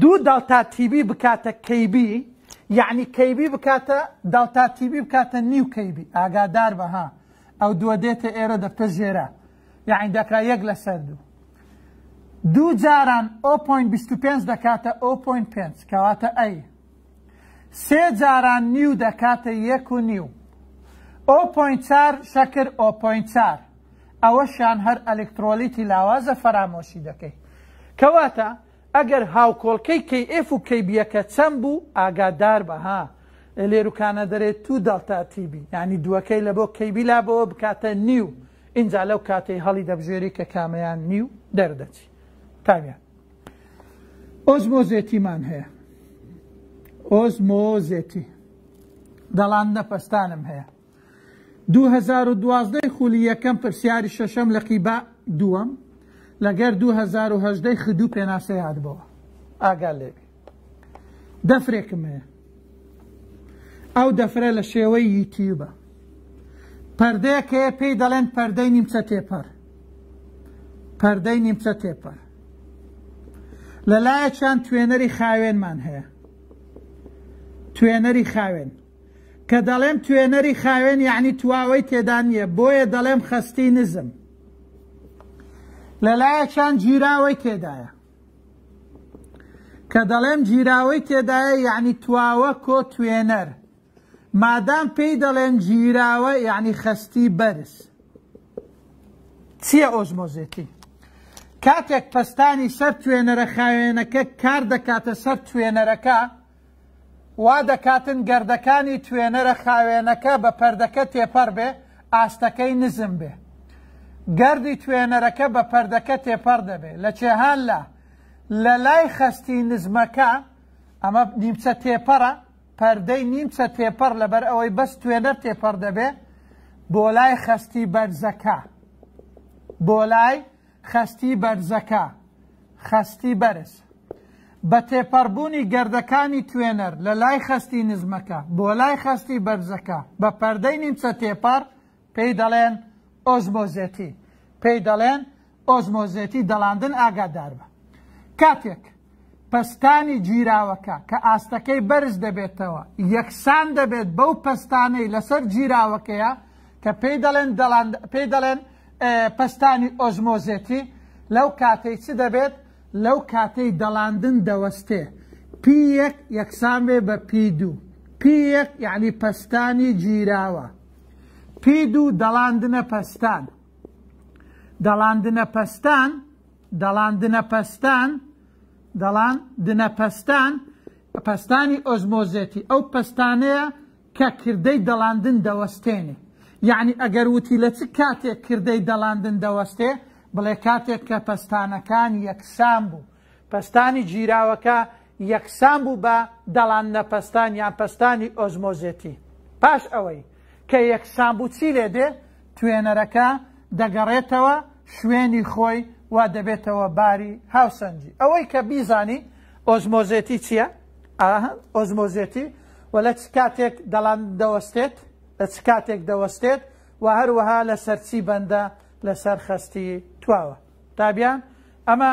دوو دەڵتا تیبی بکاتە کەیبی یەعنی کەیبی بکاتە دەڵتا تیبی بکاتە نیو کەیبی ئاگادار بە ها ئەو دووە دێتە ئێرە دەبتە ژێرە یەعنی دەکا یەک لەسەر دوو دوو جاران ئەو پوین بیست و پێنج دەکاتە ئەو پوین پێنج کەواتە ئەی سێ جاران نیو دەکاتە یەک و نیو ئەو پوین چار شەکر ئەو پوین چار ئەوەشیان هەر ئەلکترۆلیتی لاوازە فەرامۆشی دەکەی کەواتە ئەگەر هاوکۆڵکەی کەی ئێف و کەی بیەکە چەند بوو ئاگاداربە ها لێروکانەدەرێ توو دەڵتا تی بی یانی دووەکەی لە بۆ کەی بی لابەوە بکاتە نیو ئینجا لەو کاتەی هەڵی دەبژێری کە کامەیان نیو دەردەچی کامیان ئۆزمۆزێتی مان هەیە ئۆزمۆزێتی دەڵان نەپەستانم هەیە دوو هەزار و دوازدە ی خولی یەکەم پرسیاری شەشەم لە قیبا دووەم لەگەر دوو هەزار و هەژدە ی خدوو پێناسەی هاتبەوە ئاگا لێبێ دەفرێکم هەیە ئەو دەفرە لە شێوەی یوتیوبە پەردەیەک هەیە پێی دەڵێن پەردەی نیمچە تێپەر پەردەی نیمچە تێپەر لەلایەکیان توێنەری خاوێنمان هەیە توێنەری خاوێن کە دەڵێم توێنەری خاوێن یعنی تواوەی تێدا نییە بۆیە دەڵێم خەستی نزم لەلایەکیان گیراوەی تێدایە کە دەڵێم گیراوەی تێدایە یعنی تواوە کۆ توێنەر مادام پێی دەڵێن گیراوە یعنی خەستی بەرز چییە ئۆزمۆزێتی کاتێک پەستانی سەر توێنەرە خاوێنەکە کار دەکاتە سەر توێنەرەکە وا دەکاتن گەردەکانی توێنەرە خاوێنەکە بە پەردەکە تێپەڕ بێ ئاستەکەی نزم بێ گەردی توێنەرەکە بە پەردەکە تێپەڕ دەبێ لە چێهان لا لە لای خەستی نزمەکە ئەمە نیمچە تێپەڕە پەردەی نیمچە تێپەڕ لەبەر ئەوەی بەس توێنەر تێپەڕ دەبێ بۆ لای خەستی بەرزەکە بۆ لای خەستی بەرزەکە، خەستی بەرز، بە تێپەڕبوونی گەردەکانی توێنەر لە لای خەستی نزمەکە بۆ لای خەستی بەرزەکە بە پەردەی نیمچە تێپەڕ پێی دەڵێن ئۆزمۆزێتی، پێی دەڵێن ئۆزمۆزێتی دەڵاندن ئاگاداربە کاتێک. پەستانی گیراوەکە کە ئاستەکەی بەرز دەبێتەوە یەکسان دەبێت بەو پەستانەی لەسەر گیراوەکەیە کە پێی دەڵێن دەڵاند پێی دەڵێن پەستانی ئۆزمۆزێتی لەو کاتەی چ دەبێت لەو کاتەی دەڵاندن دەوەستێ پی یەک یەکسان بێ بە پی دوو پی یەک یعنی پەستانی گیراوە پی دوو دەڵاندنە پەستان دەڵاندنە پەستان دەڵان دنە پەستان، دەڵان دنە پەستان، پەستانی ئۆزمۆزێتی ئەو پەستانەیە کە کردەی دەڵاندن دەوەستێنێ. یەعنی ئەگەر وتی لە چ کاتێک کردەی دەڵاندن دەوەستێ، بڵێ کاتێک کە پەستانەکان یەکسان بوو. پەستانی گیراوەکە یەکسان بوو بە دەڵاننە پەستان یان پەستانی ئۆزمۆزێتی پاش ئەوەی کە یەکسان بوو چی لێ دێ توێنەرەکە دەگەڕێتەوە شوێنی خۆی و دەبێتەوە باری هاوسەنگی ئەوەی کە بیزانی ئۆزمۆزێتی چییە ئۆزمۆزێتی و لە چ کاتێک دەڵان دەوەستێت لە چ کاتێک دەوەستێت و هەروەها لەسەر چی بەندە لەسەر خەستی تواوە تابیان ئەمە